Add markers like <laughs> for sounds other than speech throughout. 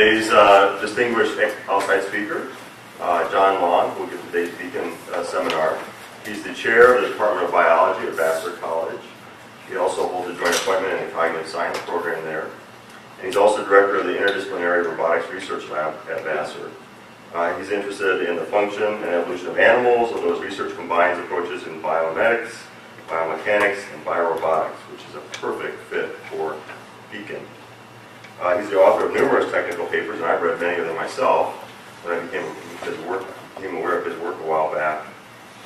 today's uh, distinguished outside speaker, uh, John Long, will give today's Beacon uh, seminar. He's the chair of the Department of Biology at Vassar College. He also holds a joint appointment in the cognitive science program there. And he's also director of the Interdisciplinary Robotics Research Lab at Vassar. Uh, he's interested in the function and evolution of animals, although his research combines approaches in biomimetics, biomechanics, and biorobotics, which is a perfect fit for Beacon. Uh, he's the author of numerous technical papers, and I've read many of them myself when I became, his work, became aware of his work a while back.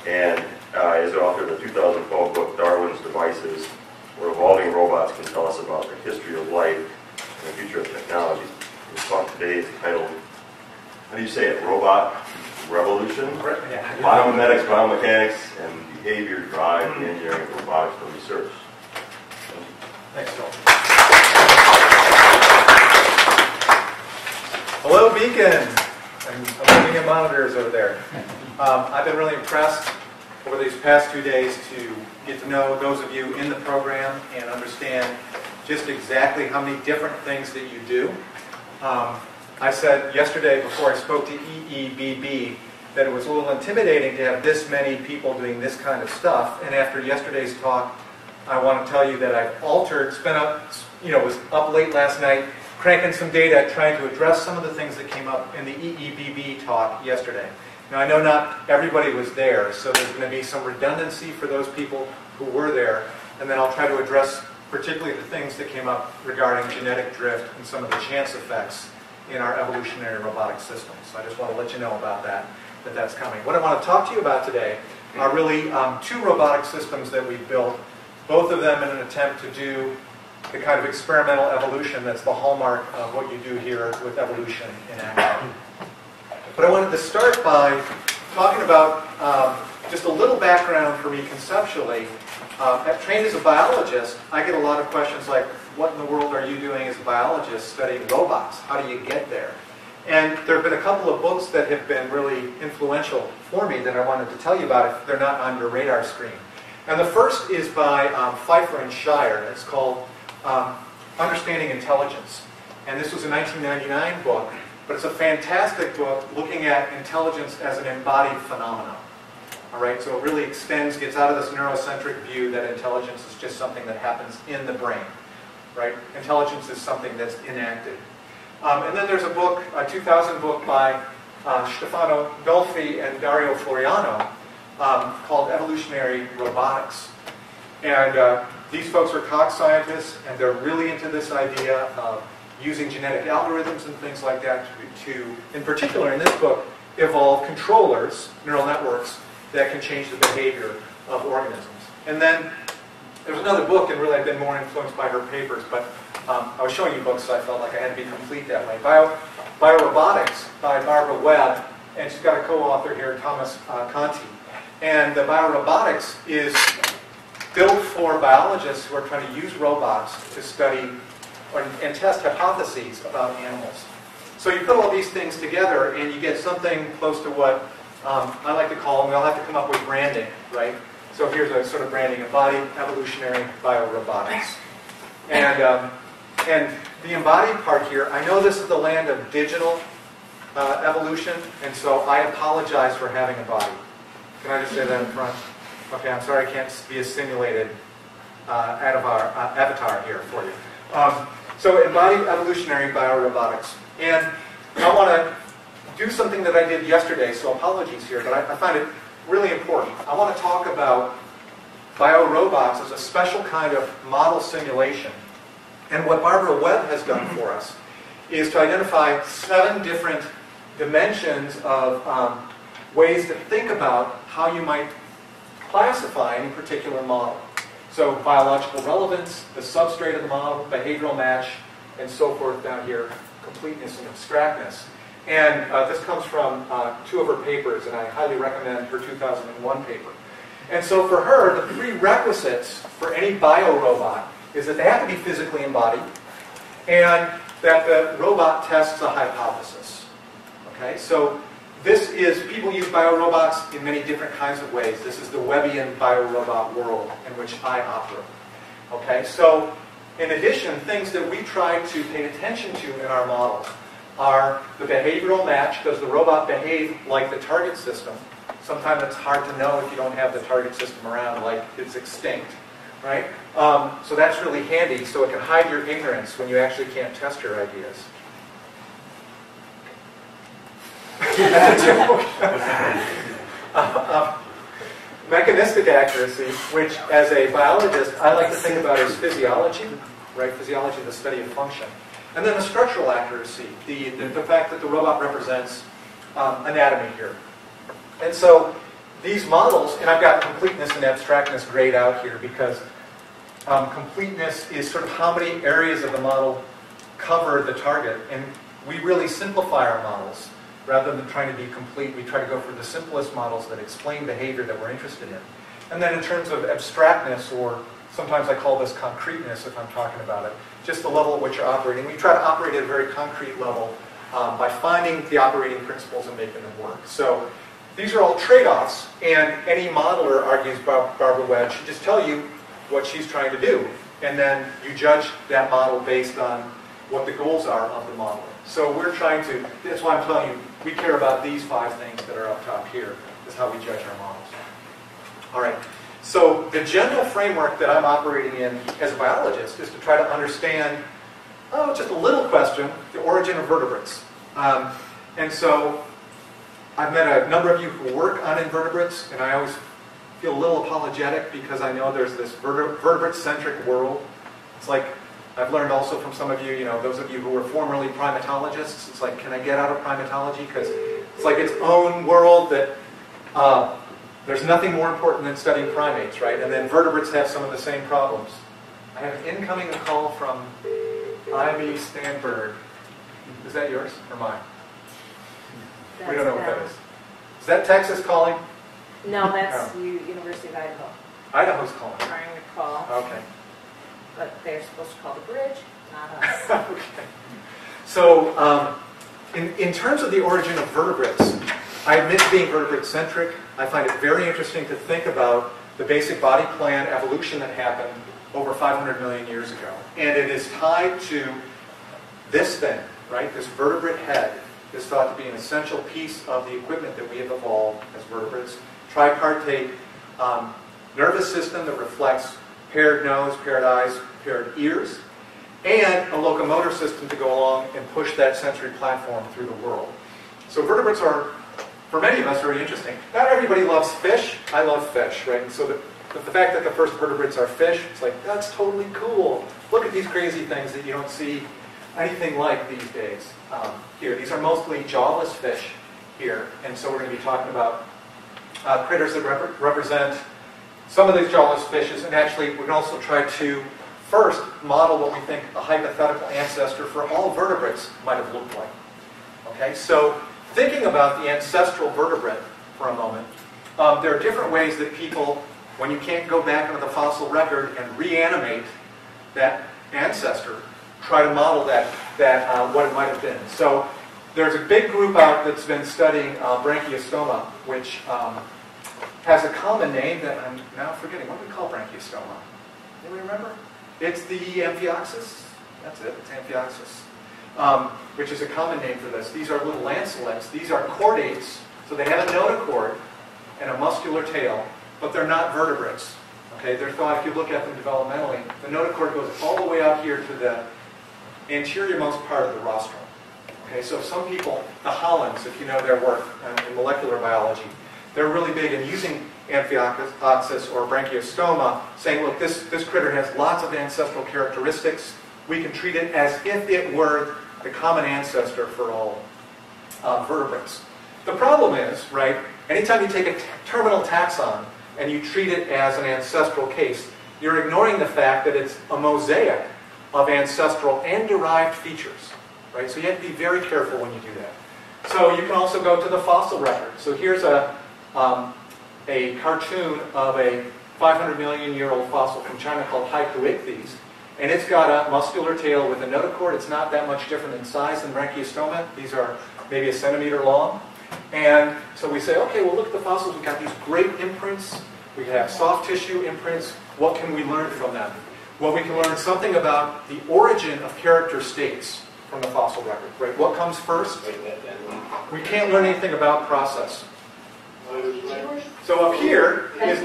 And uh, is the author of the 2012 book, Darwin's Devices, where evolving robots can tell us about the history of life and the future of technology. His talk today is titled, how do you say it, Robot Revolution? Yeah. Biomimetics, biomechanics, and behavior drive engineering robotics for research. Thanks, Hello, Beacon. I'm, looking at monitors over there. Um, I've been really impressed over these past two days to get to know those of you in the program and understand just exactly how many different things that you do. Um, I said yesterday before I spoke to EEBB that it was a little intimidating to have this many people doing this kind of stuff. And after yesterday's talk, I want to tell you that I've altered, spent up, you know, was up late last night cranking some data trying to address some of the things that came up in the EEBB talk yesterday. Now, I know not everybody was there, so there's going to be some redundancy for those people who were there, and then I'll try to address particularly the things that came up regarding genetic drift and some of the chance effects in our evolutionary robotic systems. So I just want to let you know about that, that that's coming. What I want to talk to you about today are really um, two robotic systems that we've built, both of them in an attempt to do the kind of experimental evolution that's the hallmark of what you do here with evolution in action. But I wanted to start by talking about um, just a little background for me conceptually. Uh, trained as a biologist, I get a lot of questions like, what in the world are you doing as a biologist studying robots? How do you get there? And there have been a couple of books that have been really influential for me that I wanted to tell you about if they're not on your radar screen. And the first is by um, Pfeifer and Scheier. It's called um, Understanding Intelligence. And this was a 1999 book, but it's a fantastic book looking at intelligence as an embodied phenomenon. All right, so it really extends, gets out of this neurocentric view that intelligence is just something that happens in the brain. Right? Intelligence is something that's enacted. Um, and then there's a book, a 2000 book by uh, Stefano Nolfi and Dario Floreano um, called Evolutionary Robotics. And uh, these folks are Cox scientists, and they're really into this idea of using genetic algorithms and things like that to, to, in particular in this book, evolve controllers, neural networks, that can change the behavior of organisms. And then there's another book, and really I've been more influenced by her papers, but um, I was showing you books, so I felt like I had to be complete that way. Bio, Biorobotics by Barbara Webb, and she's got a co-author here, Thomas uh, Consi. And the biorobotics is built for biologists who are trying to use robots to study or, and test hypotheses about animals. So you put all these things together and you get something close to what um, I like to call, and we all have to come up with branding, right? So here's a sort of branding, embodied evolutionary biorobotics. And, um, and the embodied part here, I know this is the land of digital uh, evolution, and so I apologize for having a body. Can I just say that in front? Okay, I'm sorry I can't be a simulated uh, avatar, uh, avatar here for you. Um, so embodied evolutionary biorobotics. And I want to do something that I did yesterday, so apologies here, but I, I find it really important. I want to talk about biorobots as a special kind of model simulation. And what Barbara Webb has done for us is to identify seven different dimensions of um, ways to think about how you might classify any particular model. So biological relevance, the substrate of the model, behavioral match, and so forth down here, completeness and abstractness. And uh, this comes from uh, two of her papers, and I highly recommend her 2001 paper. And so for her, the prerequisites for any biorobot is that they have to be physically embodied, and that the robot tests a hypothesis. Okay, so this is, people use biorobots in many different kinds of ways. This is the Webbian biorobot world in which I operate. Okay, so in addition, things that we try to pay attention to in our models are the behavioral match. Does the robot behave like the target system? Sometimes it's hard to know if you don't have the target system around, like it's extinct, right? Um, so that's really handy, so it can hide your ignorance when you actually can't test your ideas. Uh, <laughs> mechanistic accuracy, which as a biologist, I like to think about as physiology, right? Physiology, the study of function. And then the structural accuracy, the, the, the fact that the robot represents um, anatomy here. And so these models, and I've got completeness and abstractness grayed out here because um, completeness is sort of how many areas of the model cover the target. And we really simplify our models. Rather than trying to be complete, we try to go for the simplest models that explain behavior that we're interested in. And then in terms of abstractness, or sometimes I call this concreteness if I'm talking about it, just the level at which you're operating. We try to operate at a very concrete level um, by finding the operating principles and making them work. So these are all trade-offs, and any modeler, argues Barbara Webb, should just tell you what she's trying to do. And then you judge that model based on what the goals are of the model. So we're trying to, that's why I'm telling you, we care about these five things that are up top here, is how we judge our models. All right, so the general framework that I'm operating in as a biologist is to try to understand, oh, just a little question, the origin of vertebrates. Um, and so I've met a number of you who work on invertebrates, and I always feel a little apologetic because I know there's this vertebrate-centric world. It's like I've learned also from some of you, you know, those of you who were formerly primatologists, it's like, can I get out of primatology? Because it's like its own world that uh, there's nothing more important than studying primates, right? And then vertebrates have some of the same problems. I have an incoming call from Ivy Stanford. Is that yours or mine? That's we don't know what that is. Is that Texas calling? No, that's Oh. U- University of Idaho Idaho's calling. trying to call, Okay. But they're supposed to call the bridge, not us. <laughs> okay. So, um, in, in terms of the origin of vertebrates, I admit being vertebrate-centric. I find it very interesting to think about the basic body plan evolution that happened over 500 million years ago. And it is tied to this thing, right? This vertebrate head is thought to be an essential piece of the equipment that we have evolved as vertebrates. Tripartite um, nervous system that reflects paired nose, paired eyes, paired ears, and a locomotor system to go along and push that sensory platform through the world. So vertebrates are, for many of us, very interesting. Not everybody loves fish. I love fish, right? And so the, the fact that the first vertebrates are fish, it's like, that's totally cool. Look at these crazy things that you don't see anything like these days um, here. These are mostly jawless fish here, and so we're going to be talking about uh, critters that rep- represent some of these jawless fishes, and actually we can also try to first model what we think a hypothetical ancestor for all vertebrates might have looked like. Okay, so thinking about the ancestral vertebrate for a moment, um, there are different ways that people, when you can't go back into the fossil record and reanimate that ancestor, try to model that, that uh, what it might have been. So there's a big group out that's been studying uh, branchiostoma, which um, has a common name that I'm now forgetting. What do we call branchiostoma? Anybody remember? It's the Amphioxus. That's it. It's Amphioxus, um, which is a common name for this. These are little lancelets. These are chordates, so they have a notochord and a muscular tail, but they're not vertebrates. Okay, they're thought if you look at them developmentally, the notochord goes all the way out here to the anterior-most part of the rostrum. Okay, so some people, the Hollands, if you know their work in molecular biology, they're really big in using amphioxus or branchiostoma, saying, look, this, this critter has lots of ancestral characteristics. We can treat it as if it were the common ancestor for all uh, vertebrates. The problem is, right, anytime you take a terminal taxon and you treat it as an ancestral case, you're ignoring the fact that it's a mosaic of ancestral and derived features, right? So you have to be very careful when you do that. So you can also go to the fossil record. So here's a, um, a cartoon of a 500 million year old fossil from China called Haikouichthys. And it's got a muscular tail with a notochord. It's not that much different in size than Branchiostoma. These are maybe a centimeter long. And so we say, okay, well, look at the fossils. We've got these great imprints. We have soft tissue imprints. What can we learn from them? Well, we can learn something about the origin of character states. from the fossil record, right? What comes first? We can't learn anything about process. So up here is,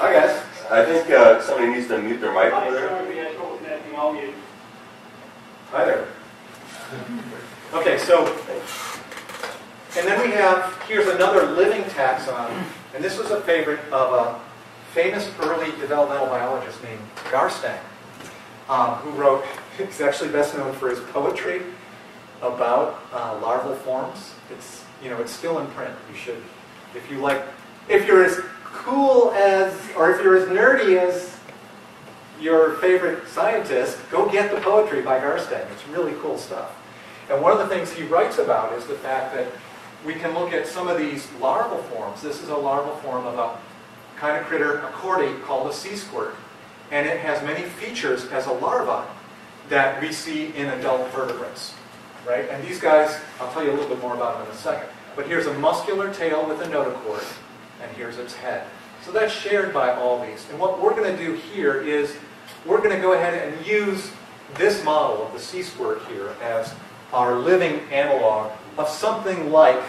I guess, I think uh, somebody needs to mute their mic over there. Hi there. Okay, so, and then we have, here's another living taxon, and this was a favorite of a famous early developmental biologist named Garstang, um, who wrote, <laughs> he's actually best known for his poetry about uh, larval forms. It's, you know, it's still in print. You should, if you like, if you're as cool as, or if you're as nerdy as your favorite scientist, go get the poetry by Garstang. It's really cool stuff. And one of the things he writes about is the fact that we can look at some of these larval forms. This is a larval form of a kind of critter, a chordate called a sea squirt. And it has many features as a larva that we see in adult vertebrates. Right? And these guys, I'll tell you a little bit more about them in a second. But here's a muscular tail with a notochord, and here's its head. So that's shared by all these. And what we're going to do here is we're going to go ahead and use this model of the sea squirt here as our living analog of something like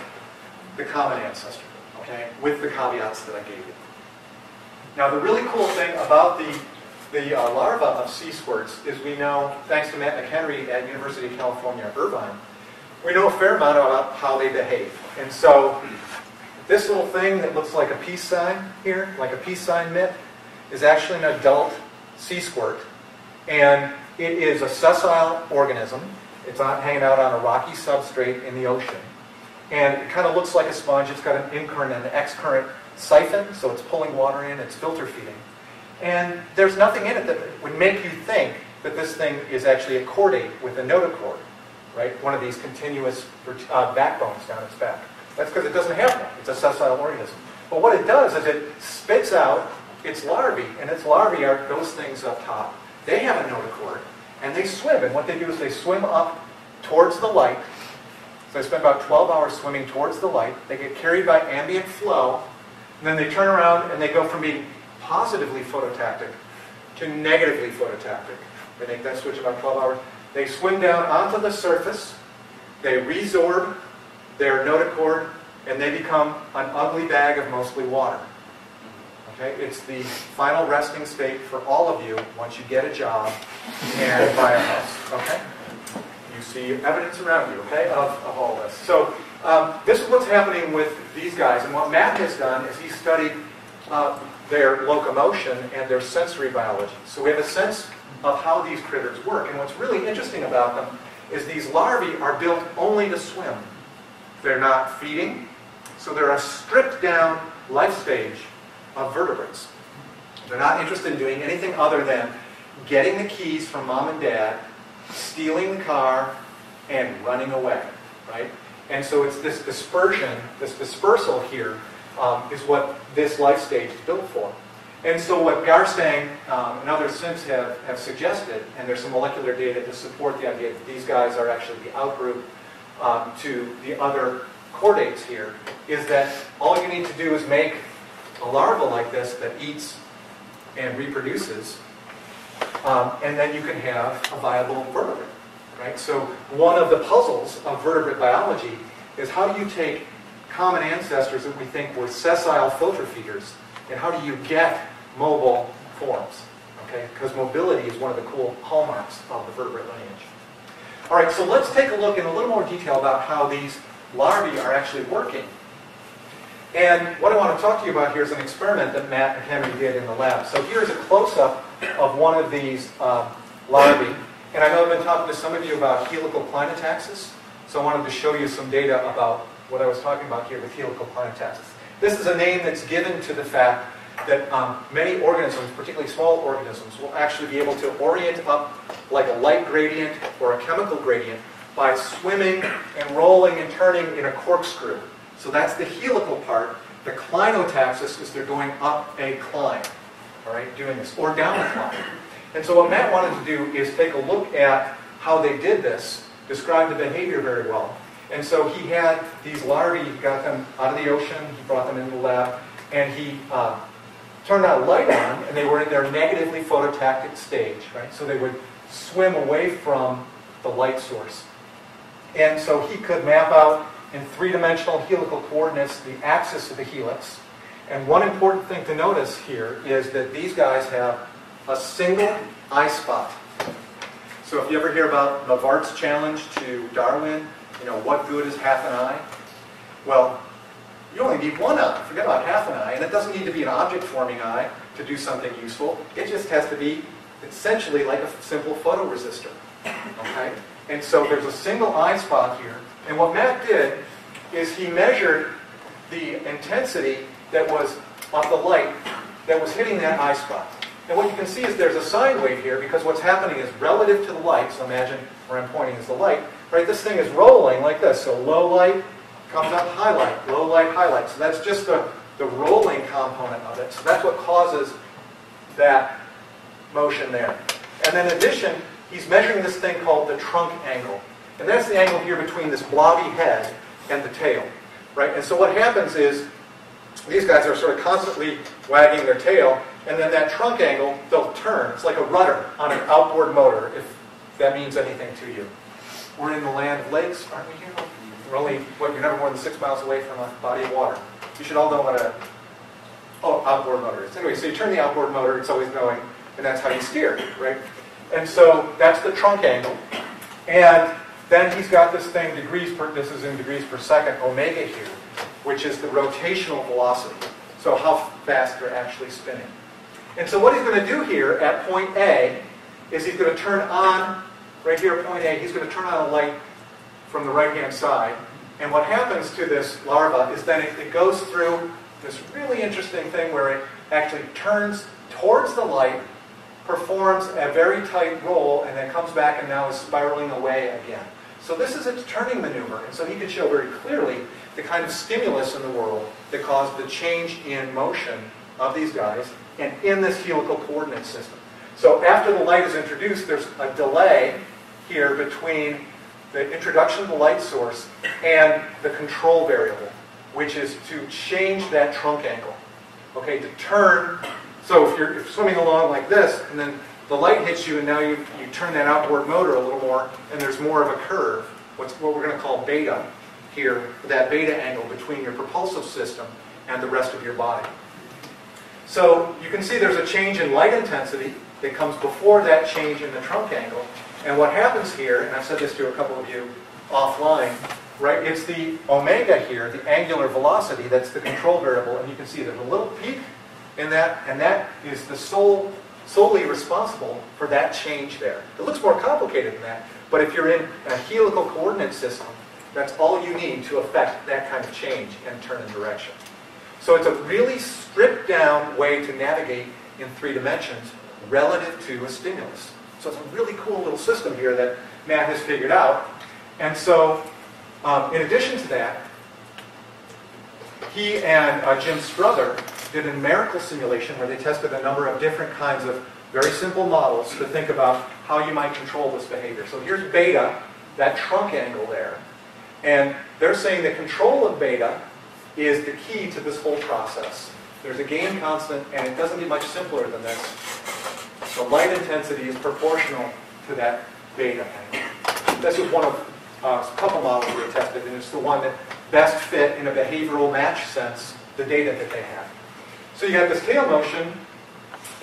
the common ancestor, okay, with the caveats that I gave you. Now, the really cool thing about the, the uh, larva of sea squirts is we know, thanks to Matt McHenry at University of California, Irvine, we know a fair amount about how they behave. And so, this little thing that looks like a peace sign here, like a peace sign mitt, is actually an adult sea squirt. And it is a sessile organism. It's on, hanging out on a rocky substrate in the ocean. And it kind of looks like a sponge. It's got an in-current and an ex-current siphon, so it's pulling water in, it's filter feeding. And there's nothing in it that would make you think that this thing is actually a chordate with a notochord, right? One of these continuous uh, backbones down its back. That's because it doesn't have one. It's a sessile organism. But what it does is it spits out its larvae, and its larvae are those things up top. They have a notochord, and they swim. And what they do is they swim up towards the light. So they spend about 12 hours swimming towards the light. They get carried by ambient flow, and then they turn around and they go from being positively phototactic to negatively phototactic. They make that switch about 12 hours. They swim down onto the surface. They resorb their notochord, and they become an ugly bag of mostly water. Okay, it's the final resting state for all of you once you get a job and buy a house. Okay, you see evidence around you. Okay, of, of all this. So um, this is what's happening with these guys, and what Matt has done is he studied uh, their locomotion and their sensory biology. So we have a sense of how these critters work. And what's really interesting about them is these larvae are built only to swim. They're not feeding, so they're a stripped down life stage of vertebrates. They're not interested in doing anything other than getting the keys from mom and dad, stealing the car, and running away, right? And so it's this dispersion, this dispersal here, um, is what this life stage is built for. And so what Garstang um, and others since have, have suggested, and there's some molecular data to support the idea that these guys are actually the outgroup um, to the other chordates here, is that all you need to do is make a larva like this that eats and reproduces, um, and then you can have a viable vertebrate. Right? So one of the puzzles of vertebrate biology is how do you take common ancestors that we think were sessile filter feeders, and how do you get mobile forms? Okay, because mobility is one of the cool hallmarks of the vertebrate lineage. All right, so let's take a look in a little more detail about how these larvae are actually working. And what I want to talk to you about here is an experiment that Matt McHenry did in the lab. So here's a close-up of one of these um, larvae. And I know I've been talking to some of you about helical clinotaxis, so I wanted to show you some data about what I was talking about here with helical clinotaxis. This is a name that's given to the fact that um, many organisms, particularly small organisms, will actually be able to orient up like a light gradient or a chemical gradient by swimming and rolling and turning in a corkscrew. So that's the helical part. The clinotaxis is they're going up a climb, all right, doing this, or down a climb. And so what Matt wanted to do is take a look at how they did this, describe the behavior very well. And so he had these larvae, he got them out of the ocean, he brought them into the lab, and he uh, turned that light on, and they were in their negatively phototactic stage, right? So they would swim away from the light source. And so he could map out in three-dimensional helical coordinates the axis of the helix. And one important thing to notice here is that these guys have a single eye spot. So if you ever hear about Mivart's challenge to Darwin, you know, what good is half an eye? Well, you only need one eye. Forget about half an eye. And it doesn't need to be an object-forming eye to do something useful. It just has to be essentially like a simple photoresistor. Okay? And so there's a single eye spot here. And what Matt did is he measured the intensity that was of the light that was hitting that eye spot. And what you can see is there's a sine wave here because what's happening is relative to the light, so imagine where I'm pointing is the light, right? This thing is rolling like this. So low light comes up high light, low light, high light. So that's just the, the rolling component of it. So that's what causes that motion there. And then in addition, he's measuring this thing called the trunk angle. And that's the angle here between this blobby head and the tail, right? And so what happens is these guys are sort of constantly wagging their tail, and then that trunk angle, they'll turn. It's like a rudder on an outboard motor, if that means anything to you. We're in the land of lakes, aren't we here? We're only, what, you're never more than six miles away from a body of water. You should all know what a, oh, outboard motor is. Anyway, so you turn the outboard motor, it's always going, and that's how you steer, right? And so that's the trunk angle. And then he's got this thing, degrees per, this is in degrees per second, omega here, which is the rotational velocity. So how fast they're actually spinning. And so what he's going to do here at point A is he's going to turn on, right here at point A, he's going to turn on a light from the right-hand side. And what happens to this larva is then it, it goes through this really interesting thing where it actually turns towards the light, performs a very tight roll, and then comes back and now is spiraling away again. So this is its turning maneuver. And so he could show very clearly the kind of stimulus in the world that caused the change in motion of these guys and in this helical coordinate system. So after the light is introduced, there's a delay here between the introduction of the light source and the control variable, which is to change that trunk angle. Okay, to turn, so if you're, swimming along like this, and then the light hits you, and now you, you turn that outboard motor a little more, and there's more of a curve, what's, what we're going to call beta here, that beta angle between your propulsive system and the rest of your body. So you can see there's a change in light intensity that comes before that change in the trunk angle. And what happens here, and I've said this to a couple of you offline, right? It's the omega here, the angular velocity, that's the control variable. And you can see there's a little peak in that, and that is the sole, solely responsible for that change there. It looks more complicated than that, but if you're in a helical coordinate system, that's all you need to affect that kind of change and turn in direction. So it's a really stripped down way to navigate in three dimensions relative to a stimulus. So it's a really cool little system here that Matt has figured out. And so, um, in addition to that, he and uh, Jim Strother did a numerical simulation where they tested a number of different kinds of very simple models to think about how you might control this behavior. So here's beta, that trunk angle there. And they're saying the control of beta is the key to this whole process. There's a gain constant, and it doesn't get much simpler than this. The light intensity is proportional to that beta angle. This is one of uh, a couple models we tested, and it's the one that best fit in a behavioral match sense the data that they have. So you have this tail motion,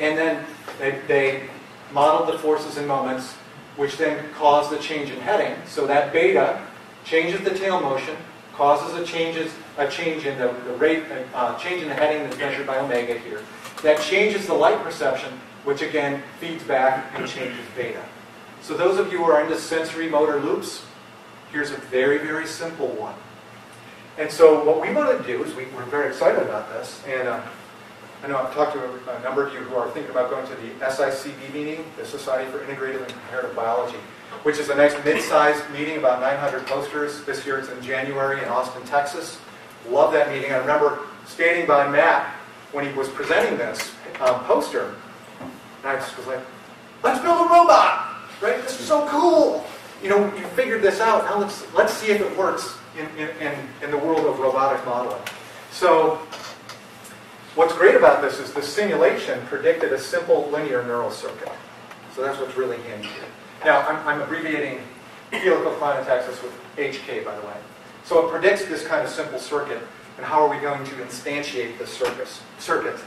and then they, they modeled the forces and moments, which then cause the change in heading. So that beta changes the tail motion, causes a changes a change in the, the rate, uh, change in the heading that's measured by omega here. That changes the light perception, which again feeds back and changes beta. So those of you who are into sensory motor loops, here's a very, very simple one. And so what we want to do is we, we're very excited about this, and uh, I know I've talked to a, a number of you who are thinking about going to the SICB meeting, the Society for Integrative and Comparative Biology, which is a nice mid-sized meeting, about 900 posters. This year it's in January in Austin, Texas. Love that meeting. I remember standing by Matt when he was presenting this um, poster, and I just was like, let's build a robot, right? This is so cool. You know, you figured this out. Now let's, let's see if it works in, in, in, the world of robotic modeling. So what's great about this is the simulation predicted a simple linear neural circuit. So that's what's really handy here. Now, I'm, I'm abbreviating helical clinotaxis with HK, by the way. So it predicts this kind of simple circuit, and how are we going to instantiate this circus, circuit?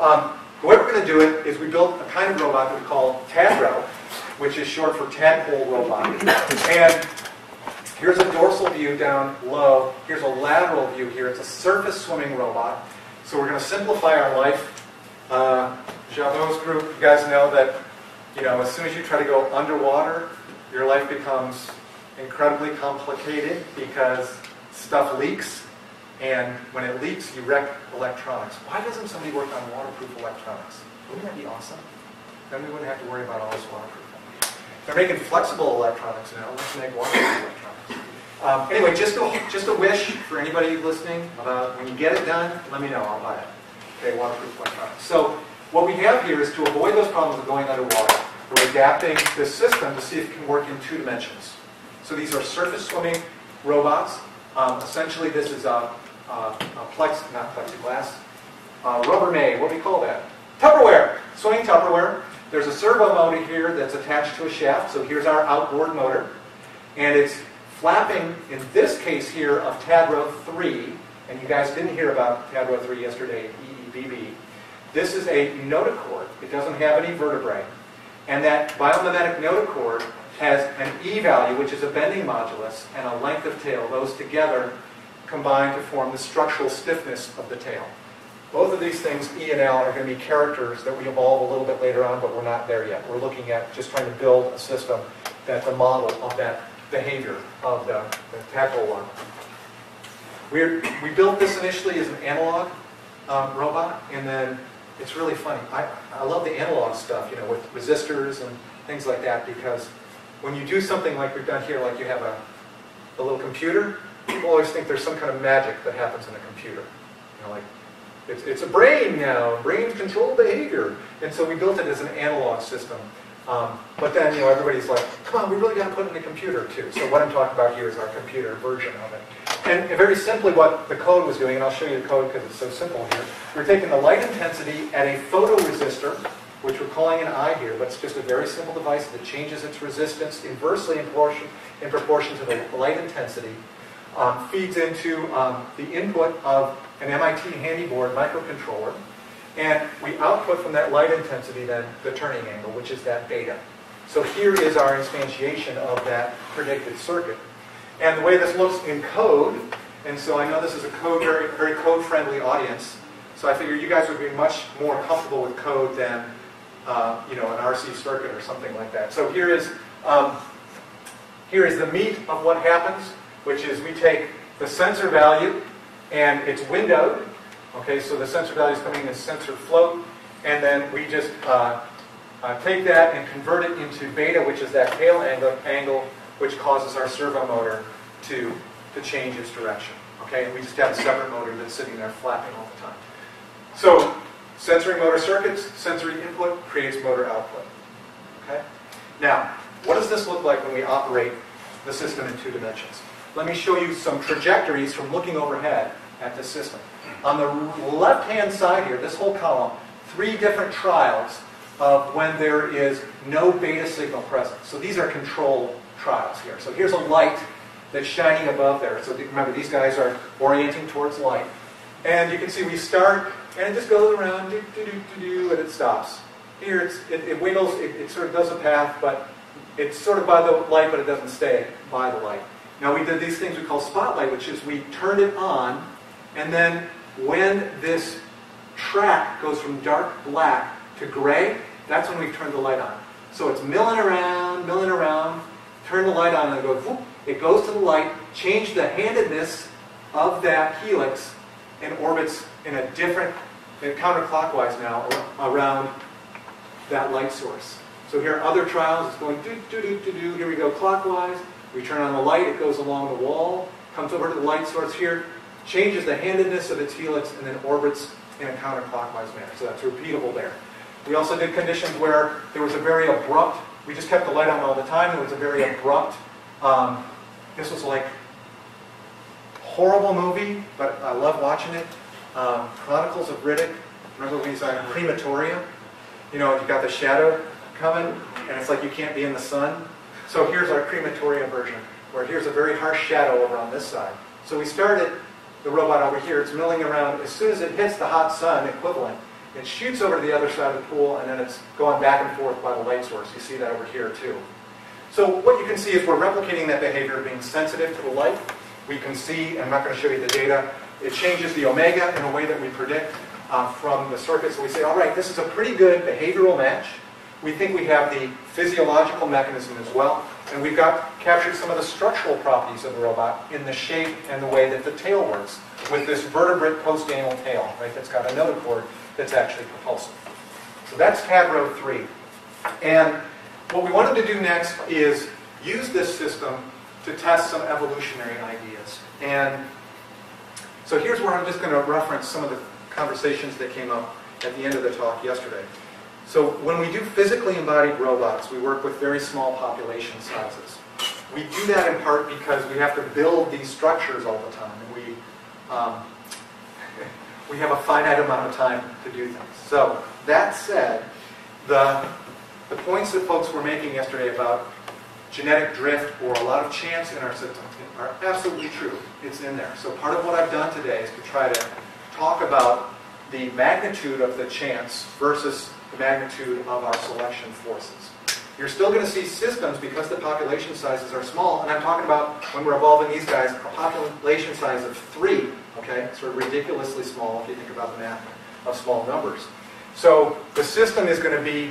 Um, the way we're going to do it is we built a kind of robot that we call TADRO, which is short for tadpole robot. And here's a dorsal view down low. Here's a lateral view here. It's a surface swimming robot. So we're going to simplify our life. Uh, Jabot's group, you guys know that, you know, as soon as you try to go underwater, your life becomes incredibly complicated because stuff leaks. And when it leaks, you wreck electronics. Why doesn't somebody work on waterproof electronics? Wouldn't that be awesome? Then we wouldn't have to worry about all this waterproof. They're making flexible electronics now. Let's make waterproof electronics. Um, anyway, just a, just a wish for anybody listening about when you get it done, let me know. I'll buy it. Okay, waterproof electronics. So what we have here is to avoid those problems of going underwater, we're adapting this system to see if it can work in two dimensions. So these are surface swimming robots. Um, essentially, this is a, a plex, not plexiglass, uh, Rubbermaid. What do we call that? Tupperware. Swimming Tupperware. There's a servo motor here that's attached to a shaft. So here's our outboard motor. And it's flapping, in this case here, of TADRO 3. And you guys didn't hear about TADRO 3 yesterday, EEBB. This is a notochord. It doesn't have any vertebrae. And that biomimetic notochord has an E value, which is a bending modulus, and a length of tail. Those together combine to form the structural stiffness of the tail. Both of these things, E and L, are going to be characters that we evolve a little bit later on, but we're not there yet. We're looking at just trying to build a system that's a model of that behavior of the, the tackle one. We're, we built this initially as an analog um, robot, and then it's really funny. I, I love the analog stuff, you know, with resistors and things like that, because when you do something like we've done here, like you have a, a little computer, people always think there's some kind of magic that happens in a computer. You know, like, it's, it's a brain now, brains control behavior. And so we built it as an analog system. Um, but then, you know, everybody's like, come on, we really got to put it in a computer too. So what I'm talking about here is our computer version of it. And very simply what the code was doing, and I'll show you the code because it's so simple here. We're taking the light intensity at a photoresistor, which we're calling an I here, but it's just a very simple device that changes its resistance inversely in proportion, in proportion to the light intensity, um, feeds into um, the input of an MIT Handyboard microcontroller, and we output from that light intensity then the turning angle, which is that beta. So here is our instantiation of that predicted circuit. And the way this looks in code, and so I know this is a code very, very code-friendly audience, so I figure you guys would be much more comfortable with code than uh, you know, an RC circuit or something like that. So here is, um, here is the meat of what happens, which is we take the sensor value and it's windowed. Okay, so the sensor value is coming as sensor float, and then we just uh, uh, take that and convert it into beta, which is that tail angle, angle which causes our servo motor to, to change its direction. Okay, and we just have a separate motor that's sitting there flapping all the time. So, sensory motor circuits, sensory input creates motor output. Okay? Now, what does this look like when we operate the system in two dimensions? Let me show you some trajectories from looking overhead at this system. On the left-hand side here, this whole column, three different trials of when there is no beta signal present. So these are control trials here. So here's a light that's shining above there. So remember, these guys are orienting towards light. And you can see we start, and it just goes around, do, do, do, do, do, and it stops. Here it, it wiggles, it, it sort of does a path, but it's sort of by the light, but it doesn't stay by the light. Now we did these things we call spotlight, which is we turned it on, and then when this track goes from dark black to gray, that's when we turn the light on. So it's milling around, milling around, turn the light on, and it goes, whoop, it goes to the light, change the handedness of that helix, and orbits in a different, counterclockwise now, around that light source. So here are other trials, it's going do, do, do, do, do, here we go clockwise, we turn on the light, it goes along the wall, comes over to the light source here, changes the handedness of its helix, and then orbits in a counterclockwise manner. So that's repeatable there. We also did conditions where there was a very abrupt, we just kept the light on all the time, there was a very abrupt, um, this was like horrible movie, but I love watching it. Um, Chronicles of Riddick. Remember when he's on Crematoria? You know, you got the shadow coming, and it's like you can't be in the sun. So here's our crematoria version, where here's a very harsh shadow over on this side. So we started the robot over here. It's milling around. As soon as it hits the hot sun equivalent, it shoots over to the other side of the pool, and then it's going back and forth by the light source. You see that over here, too. So what you can see is we're replicating that behavior of being sensitive to the light. We can see, I'm not going to show you the data, it changes the omega in a way that we predict uh, from the circuit. So we say, all right, this is a pretty good behavioral match. We think we have the physiological mechanism as well. And we've got captured some of the structural properties of the robot in the shape and the way that the tail works with this vertebrate postanal tail, right, that's got a notochord that's actually propulsive. So that's TADRO 3. And what we wanted to do next is use this system to test some evolutionary ideas. And so here's where I'm just going to reference some of the conversations that came up at the end of the talk yesterday. So when we do physically embodied robots, we work with very small population sizes. We do that in part because we have to build these structures all the time. And we, um, <laughs> we have a finite amount of time to do things. So that said, the, the points that folks were making yesterday about genetic drift or a lot of chance in our system are absolutely true. It's in there. So part of what I've done today is to try to talk about the magnitude of the chance versus magnitude of our selection forces. You're still going to see systems because the population sizes are small, and I'm talking about when we're evolving these guys, a population size of three, okay, sort of ridiculously small if you think about the math of small numbers. So the system is going to be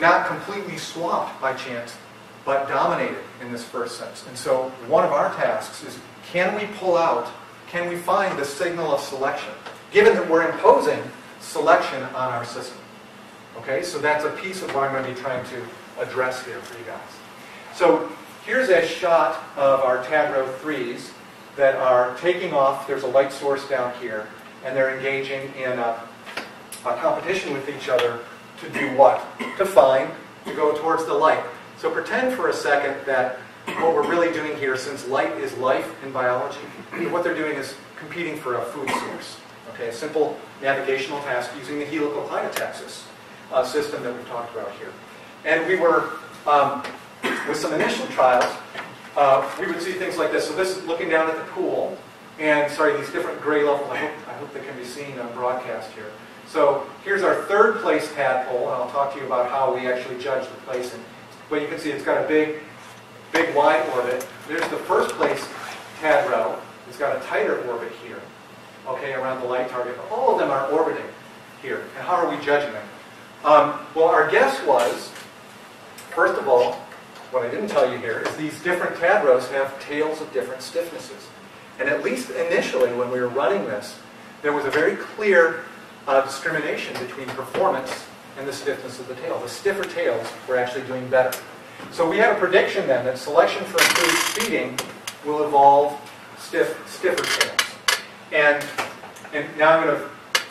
not completely swamped by chance, but dominated in this first sense. And so one of our tasks is, can we pull out, can we find the signal of selection, given that we're imposing selection on our system? Okay, so that's a piece of what I'm going to be trying to address here for you guys. So here's a shot of our TADRO 3s that are taking off. There's a light source down here, and they're engaging in a, a competition with each other to do what? To find, to go towards the light. So pretend for a second that what we're really doing here, since light is life in biology, what they're doing is competing for a food source. Okay, a simple navigational task using the helical clinotaxis uh, system that we've talked about here. And we were, um, with some initial trials, uh, we would see things like this. So this is looking down at the pool, and sorry, these different gray levels, I hope, I hope they can be seen on broadcast here. So here's our third place tadpole, and I'll talk to you about how we actually judge the placing. But you can see it's got a big, big wide orbit. There's the first place tadro. It's got a tighter orbit here, okay, around the light target. But all of them are orbiting here. And how are we judging them? Um, well, our guess was, first of all, what I didn't tell you here is these different tadros have tails of different stiffnesses. And at least initially, when we were running this, there was a very clear uh, discrimination between performance and the stiffness of the tail. The stiffer tails were actually doing better. So we had a prediction then that selection for improved speeding will evolve stiff, stiffer tails. And, and now I'm going to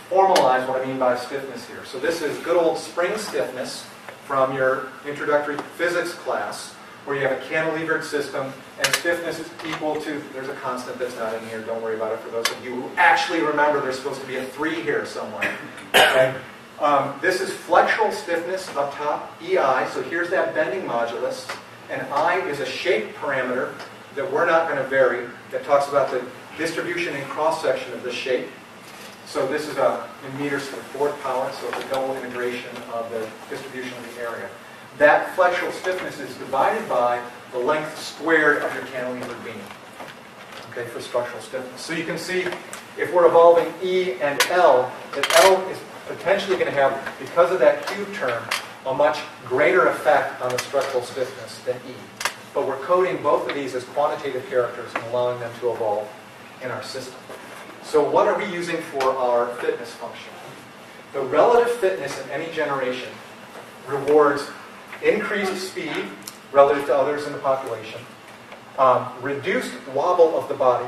formalize what I mean by stiffness here. So this is good old spring stiffness from your introductory physics class, where you have a cantilevered system, and stiffness is equal to, there's a constant that's not in here, don't worry about it for those of you who actually remember there's supposed to be a 3 here somewhere. Okay? Um, this is flexural stiffness up top, EI, so here's that bending modulus, and I is a shape parameter that we're not going to vary, that talks about the distribution and cross-section of the shape. So this is a, in meters to the fourth power, so it's a double integration of the distribution of the area. That flexural stiffness is divided by the length squared of your cantilever beam, okay, for structural stiffness. So you can see if we're evolving E and L, that L is potentially going to have, because of that cube term, a much greater effect on the structural stiffness than E. But we're coding both of these as quantitative characters and allowing them to evolve in our system. So what are we using for our fitness function? The relative fitness in any generation rewards increased speed relative to others in the population, um, reduced wobble of the body.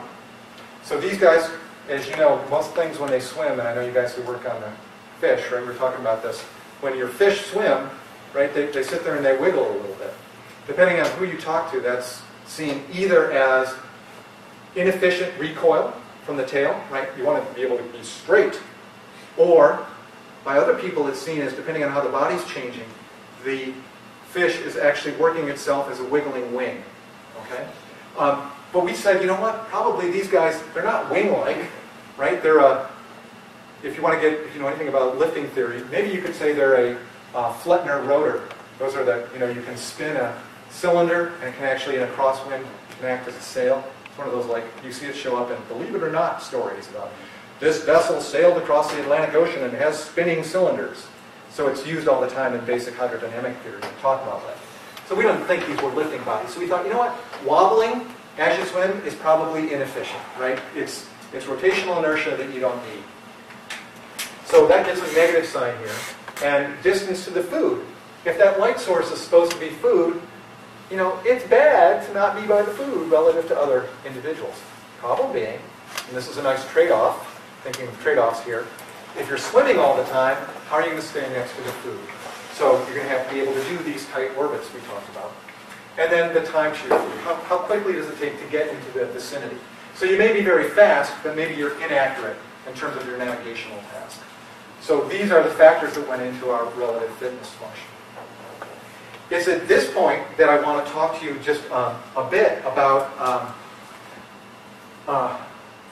So these guys, as you know, most things when they swim, and I know you guys who work on the fish, right, we're talking about this, when your fish swim, right, they, they sit there and they wiggle a little bit. Depending on who you talk to, that's seen either as inefficient recoil from the tail, right? You want to be able to be straight. Or by other people, it's seen as, depending on how the body's changing, the fish is actually working itself as a wiggling wing, okay? Um, but we said, you know what, probably these guys, they're not wing-like, right? They're a, if you want to get, if you know anything about lifting theory, maybe you could say they're a uh, rotor. Those are the, you know, you can spin a cylinder and it can actually, in a crosswind, can act as a sail. One of those, like, you see it show up in Believe It or Not stories about this vessel sailed across the Atlantic Ocean and has spinning cylinders. So it's used all the time in basic hydrodynamic theory to talk about that. So we don't think these were lifting bodies. So we thought, you know what, wobbling as you swim is probably inefficient, right? It's, it's rotational inertia that you don't need. So that gets a negative sign here. And distance to the food. If that light source is supposed to be food, you know, it's bad to not be by the food relative to other individuals. Problem being, and this is a nice trade-off, thinking of trade-offs here, if you're swimming all the time, how are you going to stay next to the food? So you're going to have to be able to do these tight orbits we talked about. And then the time food. How, how quickly does it take to get into the vicinity? So you may be very fast, but maybe you're inaccurate in terms of your navigational task. So these are the factors that went into our relative fitness function. It's at this point that I want to talk to you just um, a bit about um, uh,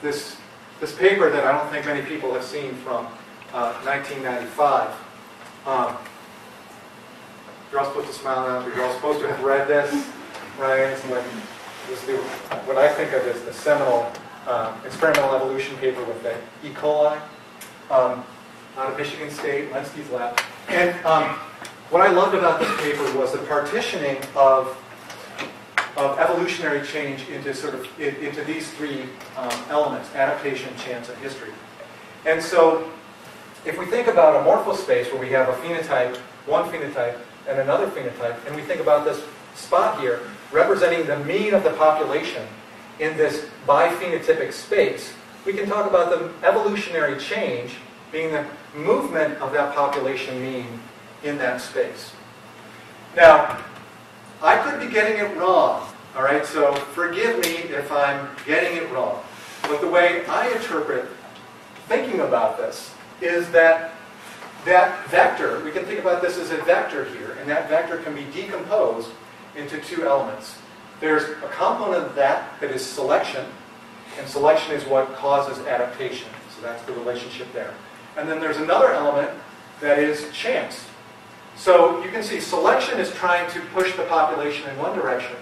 this, this paper that I don't think many people have seen from uh, 1995. Um, you're all supposed to smile now, you're all supposed to have read this, right? It's like this the, what I think of as the seminal um, experimental evolution paper with the E. coli um, out of Michigan State, Lenski's lab. And um, what I loved about this paper was the partitioning of, of evolutionary change into sort of into these three um, elements: adaptation, chance, and history. And so, if we think about a morphospace where we have a phenotype, one phenotype, and another phenotype, and we think about this spot here representing the mean of the population in this biphenotypic space, we can talk about the evolutionary change being the movement of that population mean in that space. Now, I could be getting it wrong, all right? So forgive me if I'm getting it wrong. But the way I interpret thinking about this is that that vector, we can think about this as a vector here, and that vector can be decomposed into two elements. There's a component of that that is selection, and selection is what causes adaptation. So that's the relationship there. And then there's another element that is chance. So you can see selection is trying to push the population in one direction,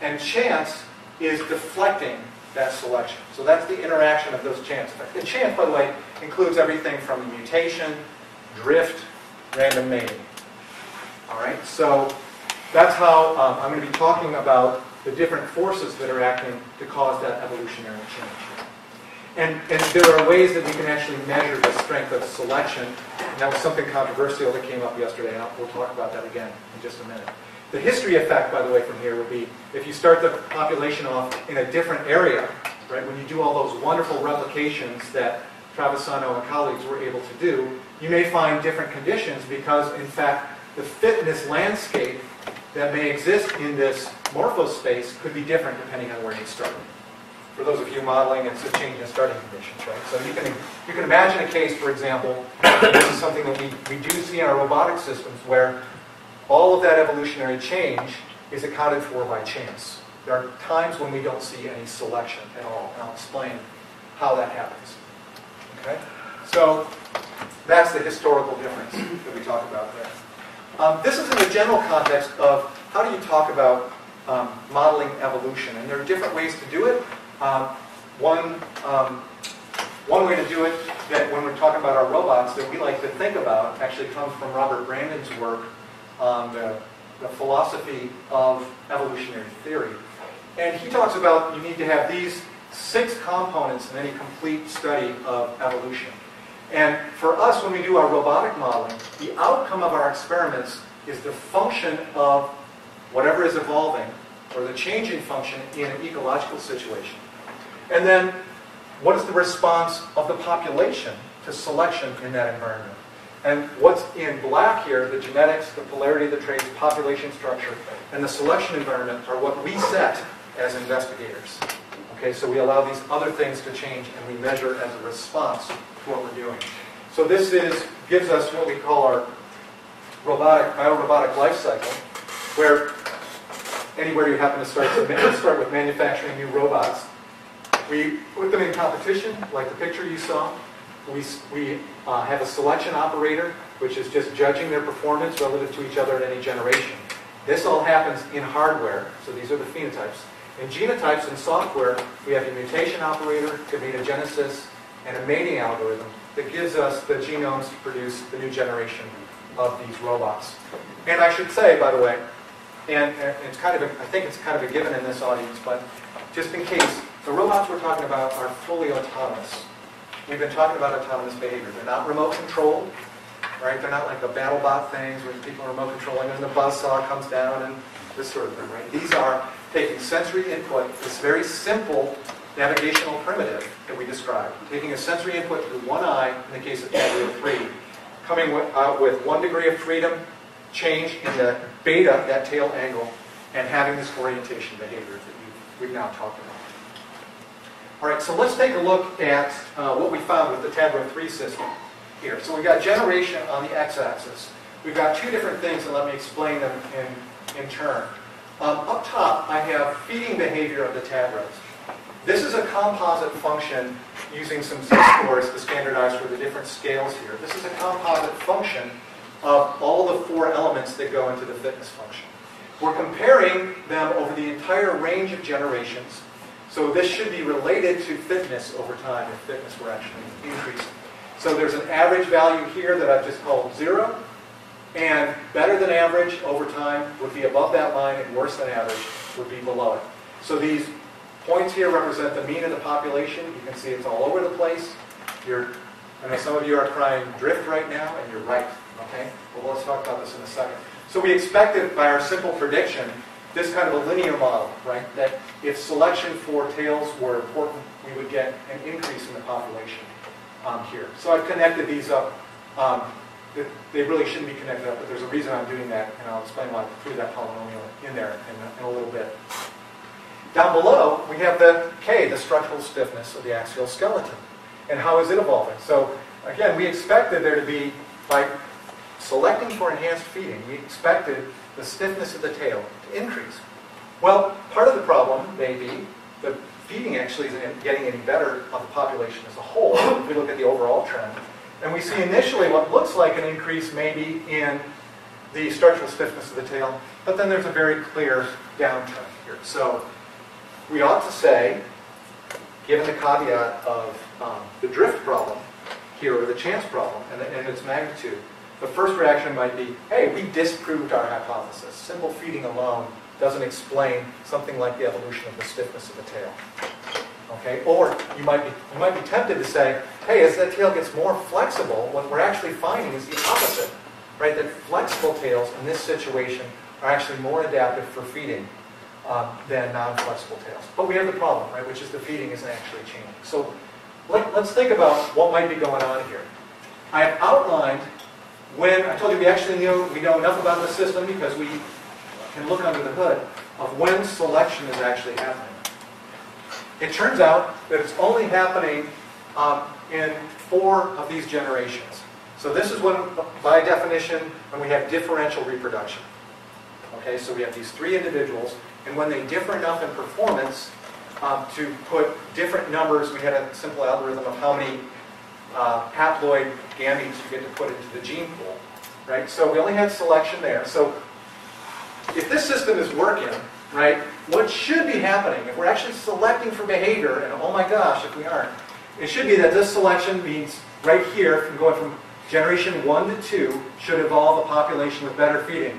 and chance is deflecting that selection. So that's the interaction of those chance effects. Chance, by the way, includes everything from mutation, drift, random mating. All right, so that's how um, I'm going to be talking about the different forces that are acting to cause that evolutionary change. And, and there are ways that we can actually measure the strength of selection. And that was something controversial that came up yesterday, and I'll- we'll talk about that again in just a minute. The history effect, by the way, from here would be if you start the population off in a different area, right, when you do all those wonderful replications that Travisano and colleagues were able to do, you may find different conditions because, in fact, the fitness landscape that may exist in this morphospace could be different depending on where you start. For those of you modeling, it's a change in starting conditions, right? So you can, you can imagine a case, for example, this is something that we, we do see in our robotic systems where all of that evolutionary change is accounted for by chance. There are times when we don't see any selection at all, and I'll explain how that happens. Okay? So that's the historical difference that we talk about there. Um, this is in the general context of how do you talk about um, modeling evolution, and there are different ways to do it. Um, one, um, one way to do it that when we're talking about our robots that we like to think about actually comes from Robert Brandon's work on the, the philosophy of evolutionary theory. And he talks about you need to have these six components in any complete study of evolution. And for us, when we do our robotic modeling, the outcome of our experiments is the function of whatever is evolving, or the changing function in an ecological situation. And then, what is the response of the population to selection in that environment? And what's in black here, the genetics, the polarity of the traits, population structure, and the selection environment are what we set as investigators. Okay, so we allow these other things to change and we measure as a response to what we're doing. So this is gives us what we call our robotic, biorobotic life cycle. where anywhere you happen to start, so start with manufacturing new robots. We put them in competition, like the picture you saw. We, we uh, have a selection operator, which is just judging their performance relative to each other at any generation. This all happens in hardware, so these are the phenotypes. In genotypes and software, we have a mutation operator, gametogenesis, and a mating algorithm that gives us the genomes to produce the new generation of these robots. And I should say, by the way, and, and it's kind of, a, I think it's kind of a given in this audience, but just in case, the robots we're talking about are fully autonomous. We've been talking about autonomous behavior. They're not remote controlled, right? They're not like the BattleBot things where people are remote controlling and the buzzsaw comes down and this sort of thing, right? These are taking sensory input, this very simple navigational primitive that we described, taking a sensory input through one eye, in the case of category 3, coming out uh, with one degree of freedom, change in the beta, that tail angle, and having this orientation behavior that we've now talked about. All right, so let's take a look at uh, what we found with the Tadro 3 system here. So we've got generation on the x-axis. We've got two different things, and let me explain them in, in turn. Um, up top, I have feeding behavior of the Tadros. This is a composite function using some z-scores to standardize for the different scales here. This is a composite function of all the four elements that go into the fitness function. We're comparing them over the entire range of generations. So this should be related to fitness over time if fitness were actually increasing. So there's an average value here that I've just called zero. And better than average over time would be above that line and worse than average would be below it. So these points here represent the mean of the population. You can see it's all over the place. You're, I know some of you are crying drift right now, and you're right. Okay? Well, let's talk about this in a second. So we expected by our simple prediction this kind of a linear model, right? That if selection for tails were important, we would get an increase in the population um, here. So I've connected these up. Um, they really shouldn't be connected up, but there's a reason I'm doing that, and I'll explain why threw that polynomial in there in a, in a little bit. Down below, we have the K, the structural stiffness of the axial skeleton. And how is it evolving? So again, we expected there to be, by selecting for enhanced feeding, we expected the stiffness of the tail increase. Well, part of the problem may be that feeding actually isn't getting any better of the population as a whole if we look at the overall trend. And we see initially what looks like an increase maybe in the structural stiffness of the tail, but then there's a very clear downtrend here. So we ought to say, given the caveat of um, the drift problem here, or the chance problem, and, and its magnitude, the first reaction might be, hey, we disproved our hypothesis. Simple feeding alone doesn't explain something like the evolution of the stiffness of the tail. Okay? Or you might be you might be tempted to say, hey, as that tail gets more flexible, what we're actually finding is the opposite. Right? That flexible tails in this situation are actually more adaptive for feeding um, than non-flexible tails. But we have the problem, right, which is the feeding isn't actually changing. So let, us think about what might be going on here. I have outlined when, I told you we actually know, we know enough about the system because we can look under the hood of when selection is actually happening. It turns out that it's only happening um, in four of these generations. So this is when, by definition, when we have differential reproduction. Okay, so we have these three individuals, and when they differ enough in performance um, to put different numbers, we had a simple algorithm of how many uh, haploid gametes you get to put into the gene pool. Right? So we only had selection there. So if this system is working, right, what should be happening, if we're actually selecting for behavior, and oh my gosh, if we aren't, it should be that this selection means right here, from going from generation 1 to 2, should evolve a population with better feeding.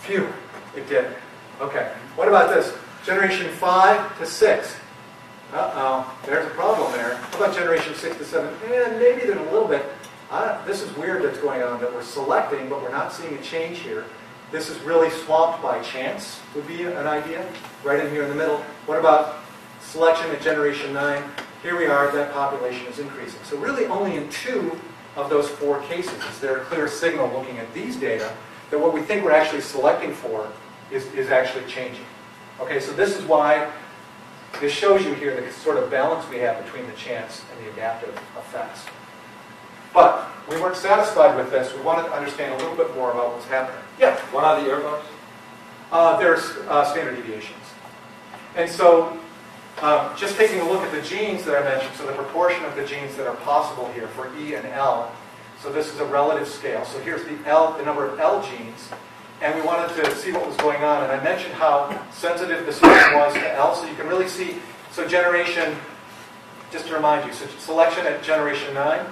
Phew, it did. Okay, what about this? Generation 5 to 6. Uh-oh, there's a problem there. How about generation 6 to 7? Eh, maybe there's a little bit. This is weird that's going on, that we're selecting, but we're not seeing a change here. This is really swamped by chance, would be an idea, right in here in the middle. What about selection at generation 9? Here we are, that population is increasing. So really only in two of those four cases is there a clear signal looking at these data that what we think we're actually selecting for is, is actually changing. Okay, so this is why this shows you here the sort of balance we have between the chance and the adaptive effects. But we weren't satisfied with this. We wanted to understand a little bit more about what's happening. Yeah? What are the errors? Uh, there's uh, standard deviations. And so, um, just taking a look at the genes that I mentioned, so the proportion of the genes that are possible here for E and L. So this is a relative scale. So here's the L, the number of L genes, and we wanted to see what was going on. And I mentioned how sensitive the system was to L, so you can really see. So generation, just to remind you, so selection at generation nine,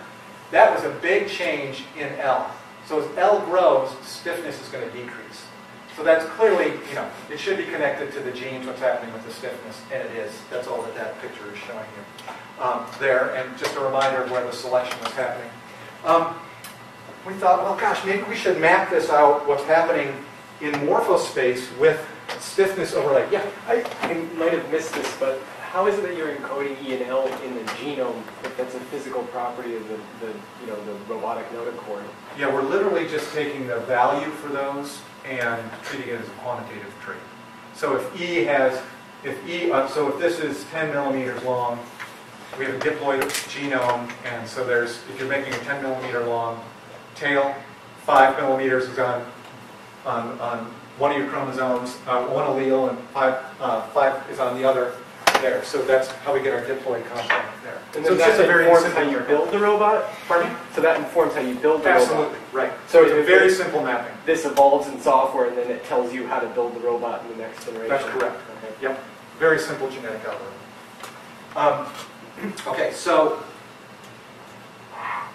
that was a big change in L. So as L grows, stiffness is going to decrease. So that's clearly, you know, it should be connected to the genes, what's happening with the stiffness, and it is. That's all that that picture is showing you um, there, and just a reminder of where the selection was happening. Um, we thought, well, gosh, maybe we should map this out, what's happening in morphospace with stiffness overlay. Yeah, I, I might have missed this, but how is it that you're encoding E and L in the genome if that's a physical property of the, the you know, the robotic notochord? yeah, we're literally just taking the value for those and treating it as a quantitative trait. So if E has, if E, uh, so if this is 10 millimeters long, we have a diploid genome, and so there's, if you're making a 10 millimeter long tail, 5 millimeters is on, on, on one of your chromosomes, uh, one allele, and 5, uh, 5 is on the other there. So that's how we get our diploid compound there. And so it's just a very informs simple how you build the robot? Pardon? So that informs how you build the Absolutely, robot. right. So it's a very simple mapping. This evolves in software and then it tells you how to build the robot in the next generation. That's correct. Okay. Yep, very simple genetic algorithm. Um, <clears throat> okay, so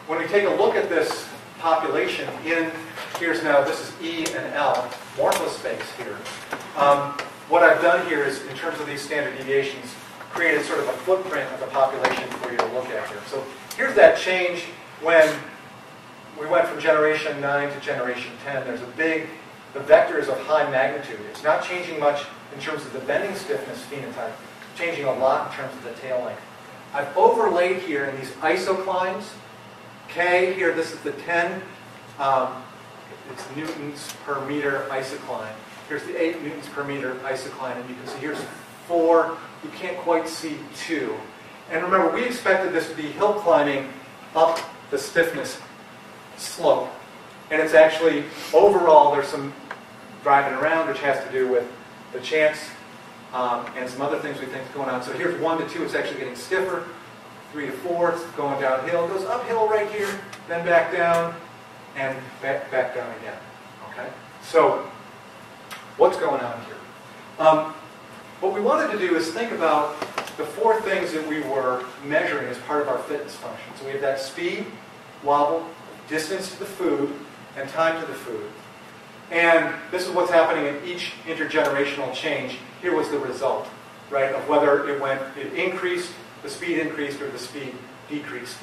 when we take a look at this population in, here's now, this is E and L, morphospace here. Um, what I've done here is, in terms of these standard deviations, created sort of a footprint of the population for you to look at here. So here's that change when we went from generation 9 to generation 10. There's a big, the vector is of high magnitude. It's not changing much in terms of the bending stiffness phenotype, changing a lot in terms of the tail length. I've overlaid here in these isoclines, K here, this is the 10, um, it's newtons per meter isocline. Here's the 8 newtons per meter isocline, and you can see here's 4, you can't quite see 2. And remember, we expected this to be hill climbing up the stiffness slope. And it's actually, overall, there's some driving around, which has to do with the chance um, and some other things we think is going on. So here's 1 to 2, it's actually getting stiffer. 3 to 4, it's going downhill. It goes uphill right here, then back down, and back, back down again. Okay? So, what's going on here? Um, what we wanted to do is think about the four things that we were measuring as part of our fitness function. So we have that speed, wobble, distance to the food, and time to the food. And this is what's happening in each intergenerational change. Here was the result, right, of whether it went, it increased, the speed increased, or the speed decreased.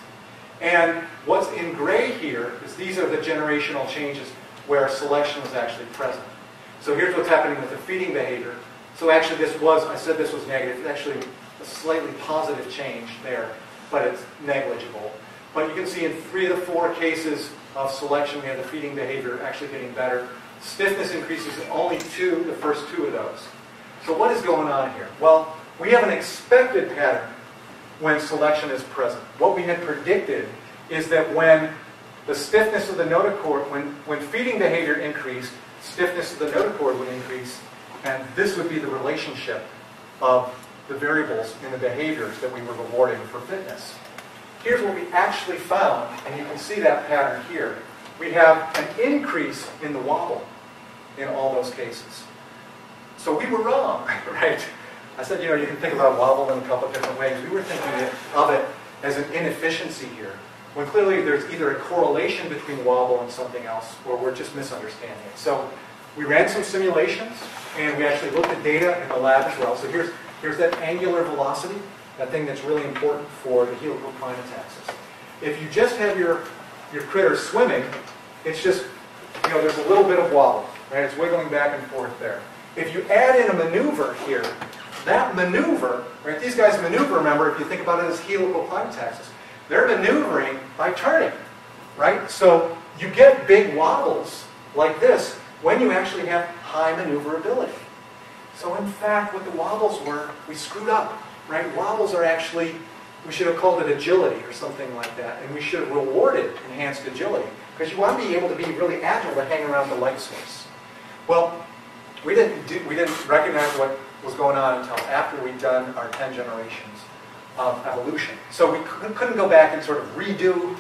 And what's in gray here is these are the generational changes where selection was actually present. So here's what's happening with the feeding behavior. So actually this was, I said this was negative, it's actually a slightly positive change there, but it's negligible. But you can see in three of the four cases of selection, we had the feeding behavior actually getting better. Stiffness increases in only two, the first two of those. So what is going on here? Well, we have an expected pattern when selection is present. What we had predicted is that when the stiffness of the notochord, when, when feeding behavior increased, stiffness of the notochord would increase, and this would be the relationship of the variables in the behaviors that we were rewarding for fitness. Here's what we actually found, and you can see that pattern here. We have an increase in the wobble in all those cases. So we were wrong, <laughs> right? I said, you know, you can think about wobble in a couple of different ways. We were thinking of it as an inefficiency here, when clearly there's either a correlation between wobble and something else, or we're just misunderstanding it. So we ran some simulations, and we actually looked at data in the lab as well. So here's, here's that angular velocity, that thing that's really important for the helical clinotaxis. If you just have your, your critter swimming, it's just, you know, there's a little bit of wobble, right? It's wiggling back and forth there. If you add in a maneuver here, that maneuver, right, these guys maneuver, remember, if you think about it as helical clinotaxis, they're maneuvering by turning, right? So you get big wobbles like this when you actually have high maneuverability. So in fact, what the wobbles were, we screwed up, right? Wobbles are actually, we should have called it agility or something like that, and we should have rewarded enhanced agility, because you want to be able to be really agile to hang around the light source. Well, we didn't do, we didn't recognize what was going on until after we'd done our 10 generations of evolution. So we couldn't go back and sort of redo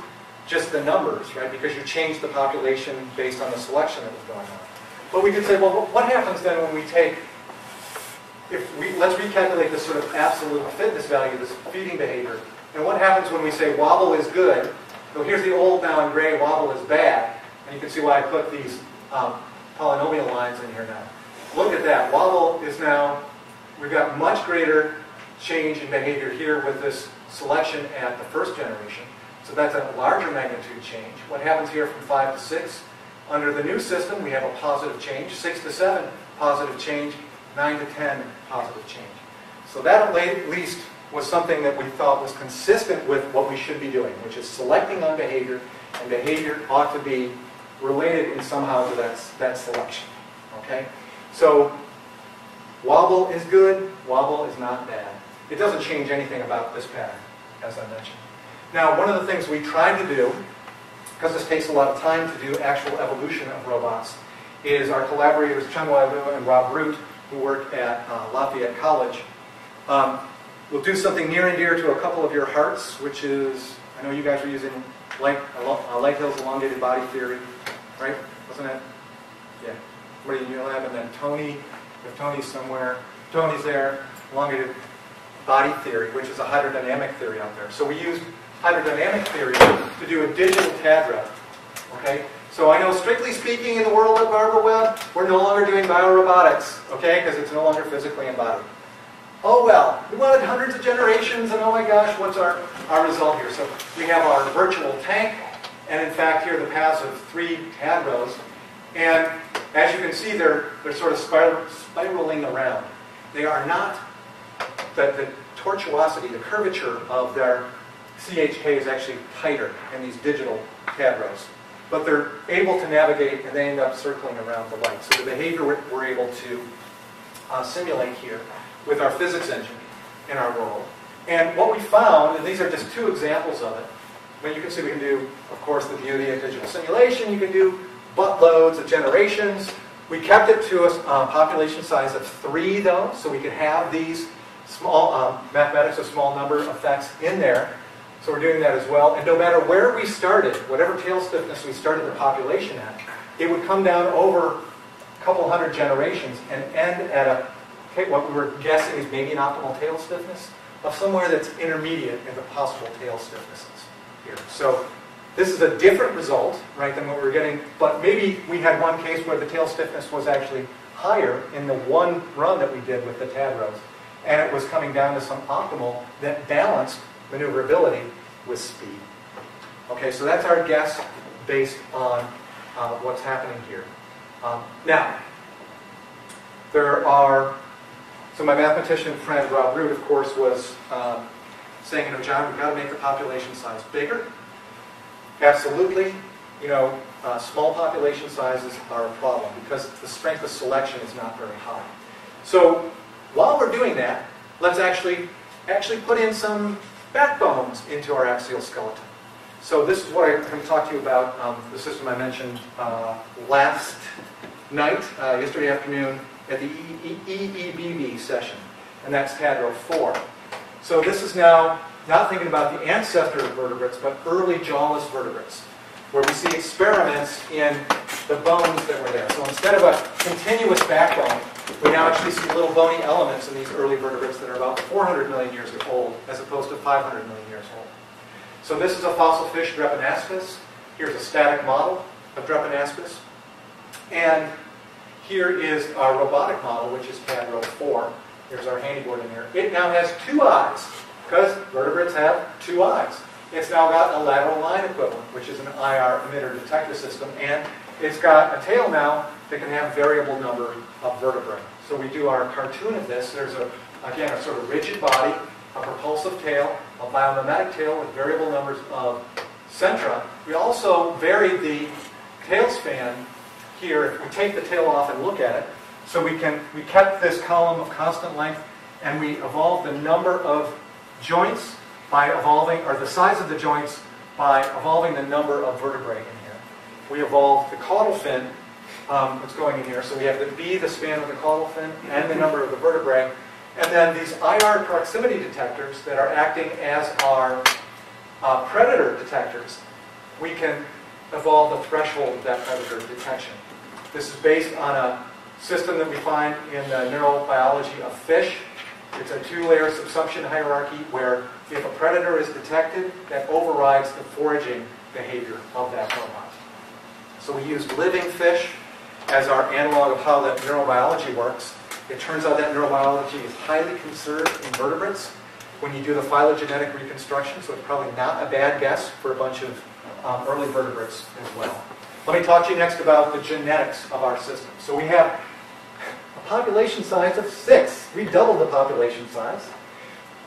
just the numbers, right? Because you changed the population based on the selection that was going on. But we could say, well, what happens then when we take, if we, let's recalculate this sort of absolute fitness value, this feeding behavior. And what happens when we say wobble is good? So here's the old now in gray, wobble is bad. And you can see why I put these um, polynomial lines in here now. Look at that. Wobble is now, we've got much greater change in behavior here with this selection at the first generation. So that's a larger magnitude change. What happens here from 5 to 6? Under the new system, we have a positive change. 6 to 7, positive change. 9 to 10, positive change. So that at least was something that we thought was consistent with what we should be doing, which is selecting on behavior, and behavior ought to be related in somehow to that, that selection. Okay? So wobble is good, wobble is not bad. It doesn't change anything about this pattern, as I mentioned. Now, one of the things we tried to do, because this takes a lot of time to do actual evolution of robots, is our collaborators Chun Wai Liew and Rob Root, who work at uh, Lafayette College, um, will do something near and dear to a couple of your hearts, which is, I know you guys are using Light, uh, Lighthill's elongated body theory, right? Wasn't it? Yeah. What do you lab? And then Tony, if Tony's somewhere, Tony's there, elongated body theory, which is a hydrodynamic theory out there. So we used hydrodynamic theory to do a digital TADRO. Okay? So I know strictly speaking in the world of Barbara Webb, we're no longer doing biorobotics, okay? Because it's no longer physically embodied. Oh well, we wanted hundreds of generations and oh my gosh, what's our, our result here? So we have our virtual tank, and in fact here are the paths of three TADROs. And as you can see, they're, they're sort of spiral, spiraling around. They are not, the, the tortuosity, the curvature of their CHK is actually tighter in these digital TADROs. But they're able to navigate and they end up circling around the light. So the behavior we're, able to uh, simulate here with our physics engine in our world. And what we found, and these are just two examples of it, when you can see we can do, of course, the beauty of digital simulation, you can do buttloads of generations. We kept it to a uh, population size of three, though, so we could have these small um, mathematics of small number effects in there. So we're doing that as well. And no matter where we started, whatever tail stiffness we started the population at, it would come down over a couple hundred generations and end at a what we were guessing is maybe an optimal tail stiffness of somewhere that's intermediate in the possible tail stiffnesses here. So this is a different result, right, than what we were getting, but maybe we had one case where the tail stiffness was actually higher in the one run that we did with the TADROs, and it was coming down to some optimal that balanced maneuverability with speed. Okay, so that's our guess based on uh, what's happening here. Um, now, there are so my mathematician friend Rob Root, of course, was um, saying, you know, John, we've got to make the population size bigger. Absolutely. You know, uh, small population sizes are a problem because the strength of selection is not very high. So while we're doing that, let's actually actually put in some backbones into our axial skeleton. So this is what I'm going to talk to you about, um, the system I mentioned uh, last night, uh, yesterday afternoon, at the EEBB session, and that's TADRO 4. So this is now not thinking about the ancestor of vertebrates, but early jawless vertebrates, where we see experiments in the bones that were there. So instead of a continuous backbone, we now actually see little bony elements in these early vertebrates that are about 400 million years old, as opposed to 500 million years old. So this is a fossil fish, Drepanaspis. Here's a static model of Drepanaspis. And here is our robotic model, which is TADRO 4. Here's our handyboard in here. It now has two eyes, because vertebrates have two eyes. It's now got a lateral line equivalent, which is an IR emitter detector system, and it's got a tail now that can have variable number of vertebrae. So we do our cartoon of this. There's, a again, a sort of rigid body, a propulsive tail, a biomimetic tail with variable numbers of centra. We also varied the tail span here, if we take the tail off and look at it, so we can we kept this column of constant length and we evolved the number of joints by evolving, or the size of the joints by evolving the number of vertebrae in here. We evolved the caudal fin um, what's going in here. So we have the B, the span of the caudal fin, and the number of the vertebrae. And then these IR proximity detectors that are acting as our uh, predator detectors, we can evolve the threshold of that predator detection. This is based on a system that we find in the neurobiology of fish. It's a two-layer subsumption hierarchy where if a predator is detected, that overrides the foraging behavior of that robot. So we use living fish as our analog of how that neurobiology works. It turns out that neurobiology is highly conserved in vertebrates when you do the phylogenetic reconstruction, so it's probably not a bad guess for a bunch of um, early vertebrates as well. Let me talk to you next about the genetics of our system. So we have population size of six. We doubled the population size.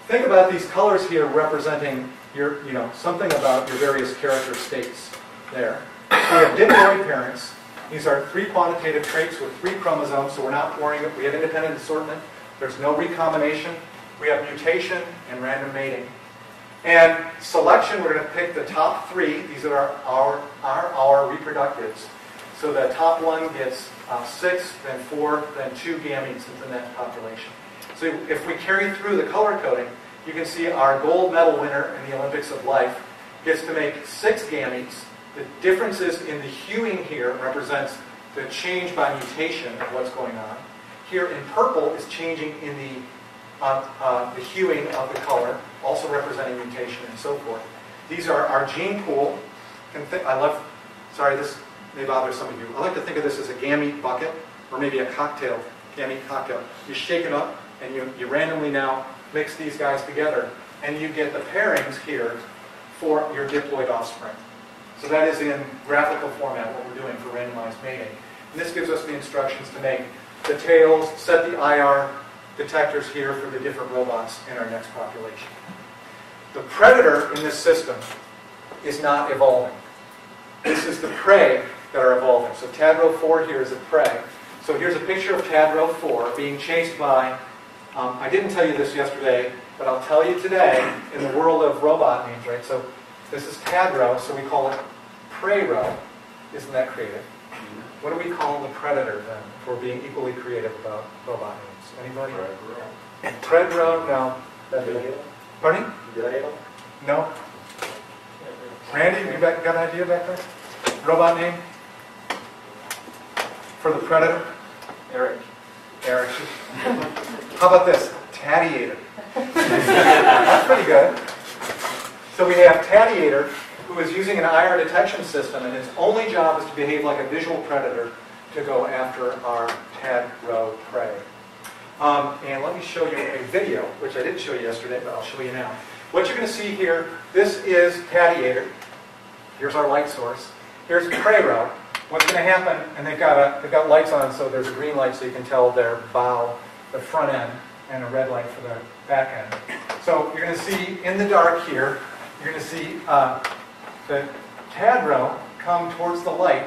Think about these colors here representing your, you know, something about your various character states there. We have diploid parents. These are three quantitative traits with three chromosomes, so we're not worrying. We have independent assortment. There's no recombination. We have mutation and random mating. And selection, we're going to pick the top three. These are our, our, our reproductives. So the top one gets uh, six, then four, then two gametes in the that population. So if we carry through the color coding, you can see our gold medal winner in the Olympics of Life gets to make six gametes. The differences in the hueing here represents the change by mutation of what's going on. Here in purple is changing in the uh, uh, the hueing of the color, also representing mutation and so forth. These are our gene pool. I love, sorry, this may bother some of you. I like to think of this as a gamete bucket, or maybe a cocktail, gamete cocktail. You shake it up, and you, you randomly now mix these guys together, and you get the pairings here for your diploid offspring. So that is in graphical format, what we're doing for randomized mating. And this gives us the instructions to make the tails, set the IR detectors here for the different robots in our next population. The predator in this system is not evolving. This is the prey that are evolving. So Tadro 4 here is a prey. So here's a picture of Tadro 4 being chased by, um, I didn't tell you this yesterday, but I'll tell you today in the world of robot names, right? So this is Tadro, so we call it Preyro. Isn't that creative? What do we call the predator then for being equally creative about robot names? Anybody? Predro? No. Pardon? No. Randy, you got, got an idea back there? Robot name? For the predator? Eric. Eric. How about this? Taddiator. That's pretty good. So we have Taddiator, who is using an IR detection system, and his only job is to behave like a visual predator to go after our Tad row prey. Um, and let me show you a video, which I didn't show you yesterday, but I'll show you now. What you're going to see here, this is Taddiator. Here's our light source. Here's Preyro. What's going to happen, and they've got, a, they've got lights on, so there's a green light so you can tell their bow, the front end, and a red light for the back end. So you're going to see in the dark here, you're going to see uh, the Tadro come towards the light.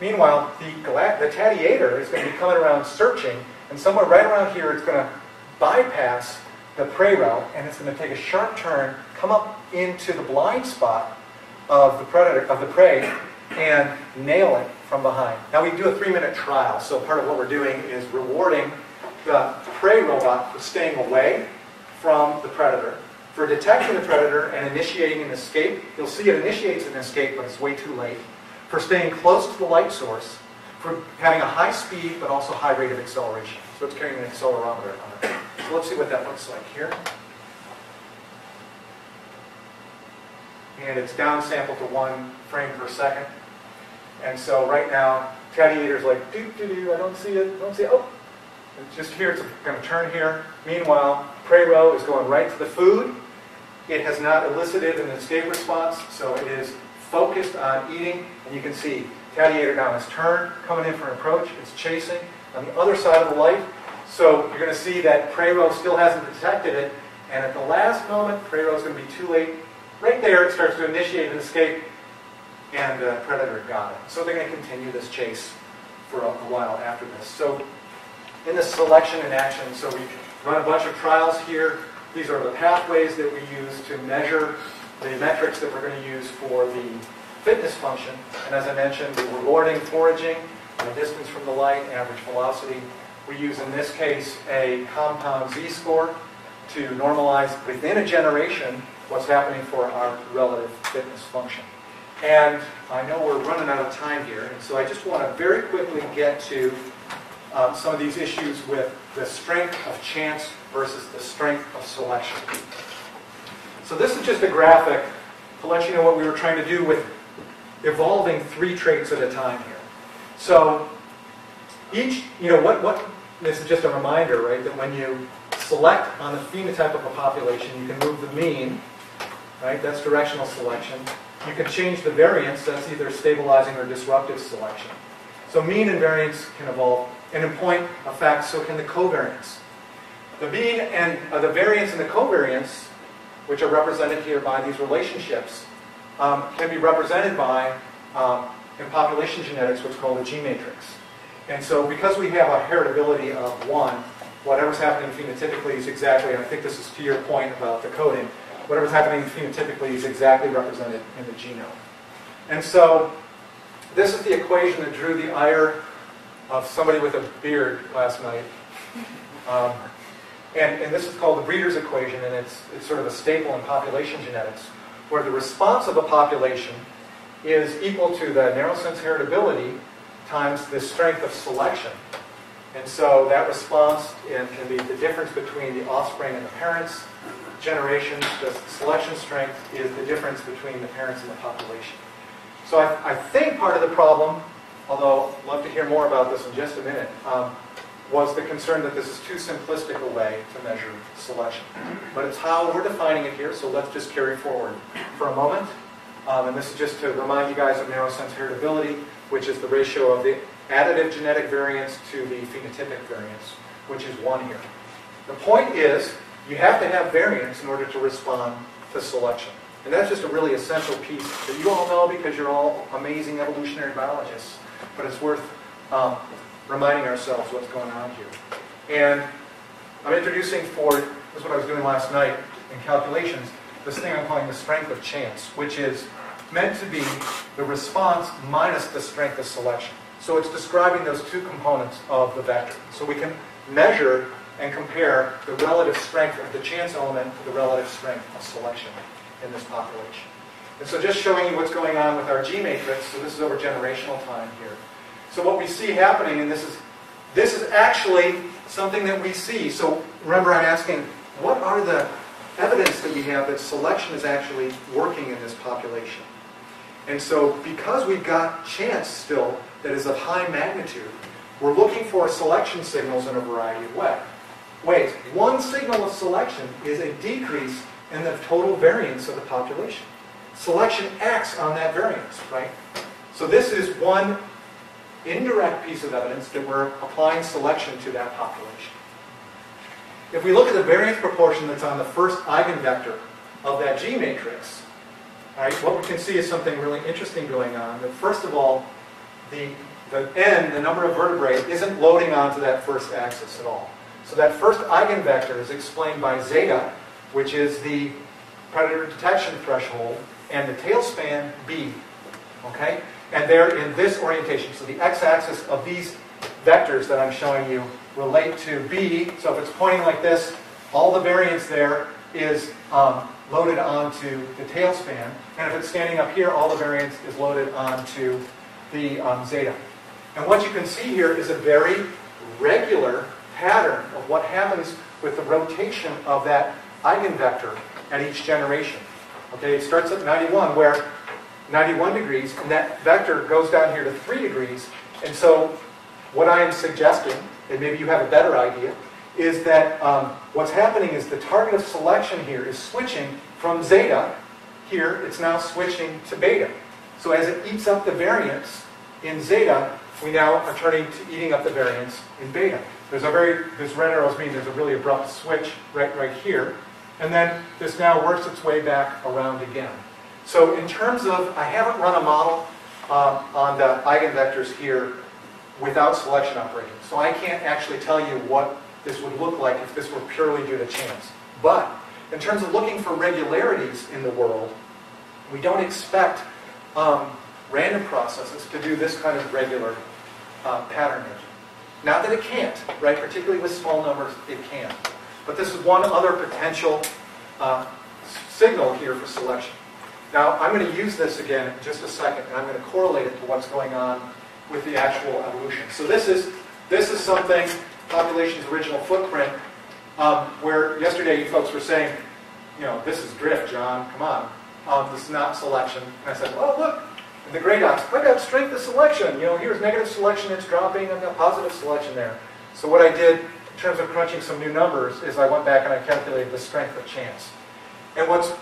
Meanwhile, the, the Taddiator is going to be coming around searching and somewhere right around here, it's going to bypass the Preyro, and it's going to take a sharp turn, come up into the blind spot of the predator, of the prey, and nail it from behind. Now we do a three-minute trial, so part of what we're doing is rewarding the prey robot for staying away from the predator, for detecting the predator and initiating an escape. You'll see it initiates an escape, but it's way too late. For staying close to the light source, for having a high speed but also high rate of acceleration. So it's carrying an accelerometer on it. So let's see what that looks like here. And it's downsampled to one frame per second. And so right now, Taddiator's like, doo doo doo, I don't see it, I don't see it. Oh, it's just here, it's going to turn here. Meanwhile, Preyro is going right to the food. It has not elicited an escape response, so it is focused on eating. And you can see Taddiator now has turned, coming in for an approach. It's chasing on the other side of the light. So you're going to see that Preyro still hasn't detected it. And at the last moment, Preyro is going to be too late. Right there, it starts to initiate an escape. And uh, Predator got it. So they're going to continue this chase for a, a while after this. So in this selection and action, so we run a bunch of trials here. These are the pathways that we use to measure the metrics that we're going to use for the fitness function. And as I mentioned, we're rewarding foraging uh, distance from the light, average velocity. We use, in this case, a compound z-score to normalize within a generation what's happening for our relative fitness function. And I know we're running out of time here, and so I just want to very quickly get to um, some of these issues with the strength of chance versus the strength of selection. So this is just a graphic to let you know what we were trying to do with evolving three traits at a time here. So each, you know, what, what, this is just a reminder, right, that when you select on the phenotype of a population, you can move the mean, right, that's directional selection. You can change the variance, that's either stabilizing or disruptive selection. So mean and variance can evolve, and in point of fact, so can the covariance. The mean and uh, the variance and the covariance, which are represented here by these relationships, um, can be represented by, um, in population genetics, what's called a G matrix. And so because we have a heritability of one, whatever's happening phenotypically is exactly, I think this is to your point about the coding, whatever's happening phenotypically is exactly represented in the genome. And so this is the equation that drew the ire of somebody with a beard last night. Um, and, and this is called the Breeder's equation, and it's, it's sort of a staple in population genetics, where the response of a population is equal to the narrow sense heritability times the strength of selection. And so that response in, can be the difference between the offspring and the parents' generations. The selection strength is the difference between the parents and the population. So I, I think part of the problem, although I'd love to hear more about this in just a minute, um, was the concern that this is too simplistic a way to measure selection. But it's how we're defining it here, so let's just carry forward for a moment. Um, and this is just to remind you guys of narrow sense heritability, which is the ratio of the additive genetic variance to the phenotypic variance, which is 1 here. The point is, you have to have variance in order to respond to selection. And that's just a really essential piece that you all know because you're all amazing evolutionary biologists. But it's worth um, reminding ourselves what's going on here. And I'm introducing for, this is what I was doing last night in calculations, this thing I'm calling the strength of chance, which is meant to be the response minus the strength of selection. So it's describing those two components of the vector. So we can measure and compare the relative strength of the chance element to the relative strength of selection in this population. And so just showing you what's going on with our G matrix, so this is over generational time here. So what we see happening, and this is this is actually something that we see. So remember I'm asking, what are the evidence that we have that selection is actually working in this population? And so because we've got chance still that is of high magnitude, we're looking for selection signals in a variety of ways. Wait, one signal of selection is a decrease in the total variance of the population. Selection acts on that variance, right? So this is one indirect piece of evidence that we're applying selection to that population. If we look at the variance proportion that's on the first eigenvector of that G matrix, right, what we can see is something really interesting going on. That first of all, the, the n, the number of vertebrae, isn't loading onto that first axis at all. So that first eigenvector is explained by zeta, which is the predator detection threshold, and the tail span b. Okay? And they're in this orientation. So the x-axis of these vectors that I'm showing you relate to b. So if it's pointing like this, all the variance there is um, loaded onto the tail span. And if it's standing up here, all the variance is loaded onto the um, zeta. And what you can see here is a very regular pattern of what happens with the rotation of that eigenvector at each generation. Okay, it starts at 91, where 91 degrees, and that vector goes down here to 3 degrees. And so what I am suggesting, and maybe you have a better idea, is that um, what's happening is the target of selection here is switching from zeta, here it's now switching to beta. So as it eats up the variance in zeta, we now are turning to eating up the variance in beta. There's a very, this red arrows mean there's a really abrupt switch right, right here. And then this now works its way back around again. So in terms of, I haven't run a model um, on the eigenvectors here without selection operating. So I can't actually tell you what this would look like if this were purely due to chance. But in terms of looking for regularities in the world, we don't expect um, random processes to do this kind of regular uh. Not that it can't, right? Particularly with small numbers, it can. But this is one other potential uh, signal here for selection. Now, I'm going to use this again in just a second, and I'm going to correlate it to what's going on with the actual evolution. So this is, this is something, population's original footprint, um, where yesterday you folks were saying, you know, this is drift, John, come on. Um, this is not selection. And I said, well, look, the gray dots, I got strength of selection. You know, here's negative selection, it's dropping, I've got positive selection there. So what I did in terms of crunching some new numbers is I went back and I calculated the strength of chance. And what's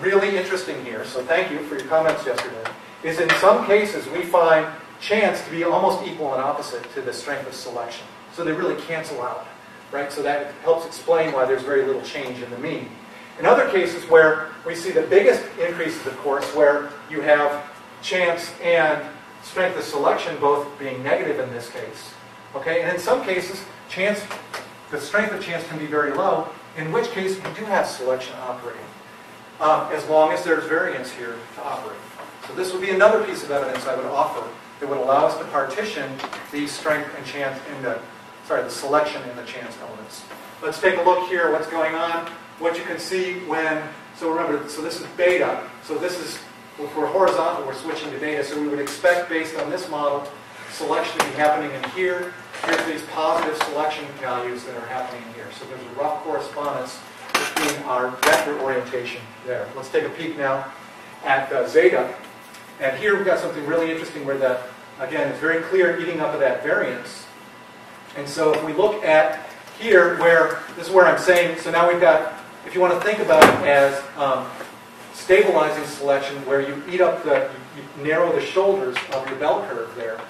really interesting here, so thank you for your comments yesterday, is in some cases we find chance to be almost equal and opposite to the strength of selection. So they really cancel out, right? So that helps explain why there's very little change in the mean. In other cases where we see the biggest increases, of course, where you have chance and strength of selection both being negative in this case. Okay, and in some cases, chance, the strength of chance can be very low, in which case we do have selection operating, um, as long as there's variance here to operate. So this would be another piece of evidence I would offer that would allow us to partition the strength and chance in the, sorry, the selection and the chance elements. Let's take a look here, what's going on. What you can see when, so remember, so this is beta, so this is, if we're horizontal, we're switching to beta, so we would expect based on this model, selection to be happening in here. Here's these positive selection values that are happening here. So there's a rough correspondence between our vector orientation there. Let's take a peek now at uh, zeta. And here we've got something really interesting where the, again, it's very clear eating up of that variance. And so if we look at here where, this is where I'm saying, so now we've got, if you want to think about it as um, stabilizing selection where you eat up the, you, narrow the shoulders of your bell curve there.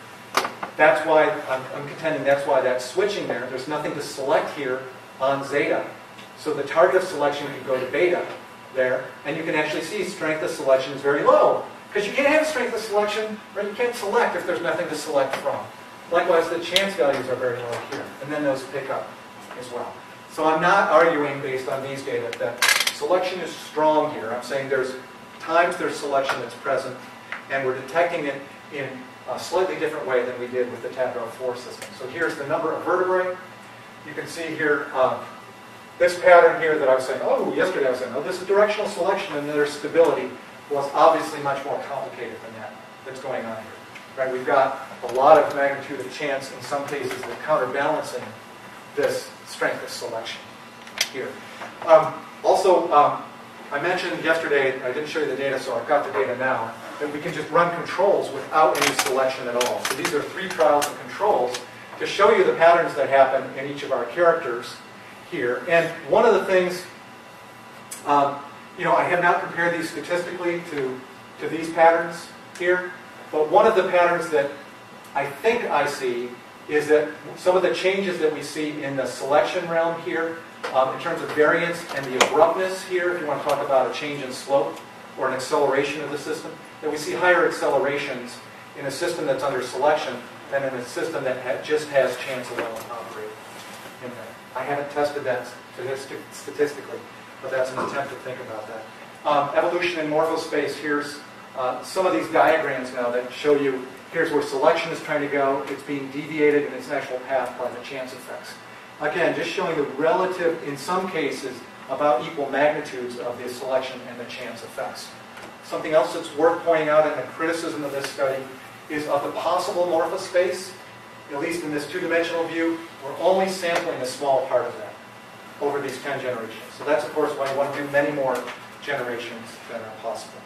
That's why, I'm, I'm contending that's why that's switching there. There's nothing to select here on zeta. So the target of selection can go to beta there, and you can actually see strength of selection is very low. Because you can't have strength of selection, right? You can't select if there's nothing to select from. Likewise, the chance values are very low here, and then those pick up as well. So I'm not arguing based on these data that selection is strong here. I'm saying there's times there's selection that's present, and we're detecting it in a slightly different way than we did with the Tadro 4 system. So here's the number of vertebrae. You can see here um, this pattern here that I was saying, oh, yesterday I was saying, oh, this is directional selection and there's stability. was obviously much more complicated than that that's going on here. Right? We've got a lot of magnitude of chance in some cases that counterbalancing this strength of selection here. Um, also, um, I mentioned yesterday, I didn't show you the data, so I've got the data now, that we can just run controls without any selection at all. So these are three trials and controls to show you the patterns that happen in each of our characters here. And one of the things, um, you know, I have not compared these statistically to, to these patterns here, but one of the patterns that I think I see is that some of the changes that we see in the selection realm here, um, in terms of variance and the abruptness here, if you want to talk about a change in slope or an acceleration of the system, that we see higher accelerations in a system that's under selection than in a system that ha just has chance alone operating in there. I haven't tested that statistic statistically, but that's an attempt to think about that. Um, evolution in morphospace, here's uh, some of these diagrams now that show you, here's where selection is trying to go. It's being deviated in its actual path by the chance effects. Again, just showing the relative, in some cases, about equal magnitudes of the selection and the chance effects. Something else that's worth pointing out in the criticism of this study is of the possible morphospace, at least in this two-dimensional view, we're only sampling a small part of that over these 10 generations. So that's, of course, why you want to do many more generations than are possible.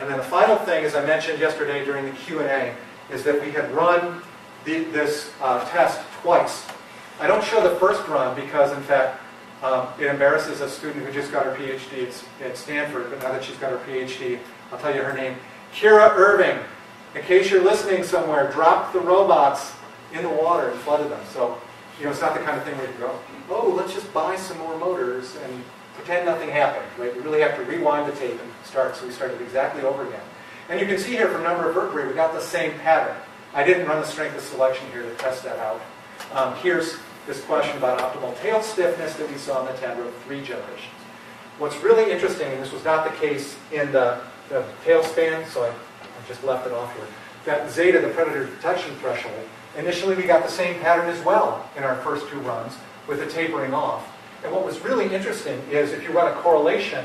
And then the final thing, as I mentioned yesterday during the Q&A, is that we had run the, this uh, test twice. I don't show the first run because, in fact, um, it embarrasses a student who just got her PhD at, at Stanford, but now that she's got her PhD, I'll tell you her name. Kira Irving. In case you're listening somewhere, dropped the robots in the water and flooded them. So, you know, it's not the kind of thing where you go, oh, let's just buy some more motors and pretend nothing happened. Right? We really have to rewind the tape and start. So we started exactly over again. And you can see here from number of vertebrae, we got the same pattern. I didn't run the strength of selection here to test that out. Um, here's this question about optimal tail stiffness that we saw in the Tadro 3 generations. What's really interesting, and this was not the case in the, the tail span, so I, I just left it off here, that zeta, the predator detection threshold, initially we got the same pattern as well in our first two runs with the tapering off. And what was really interesting is if you run a correlation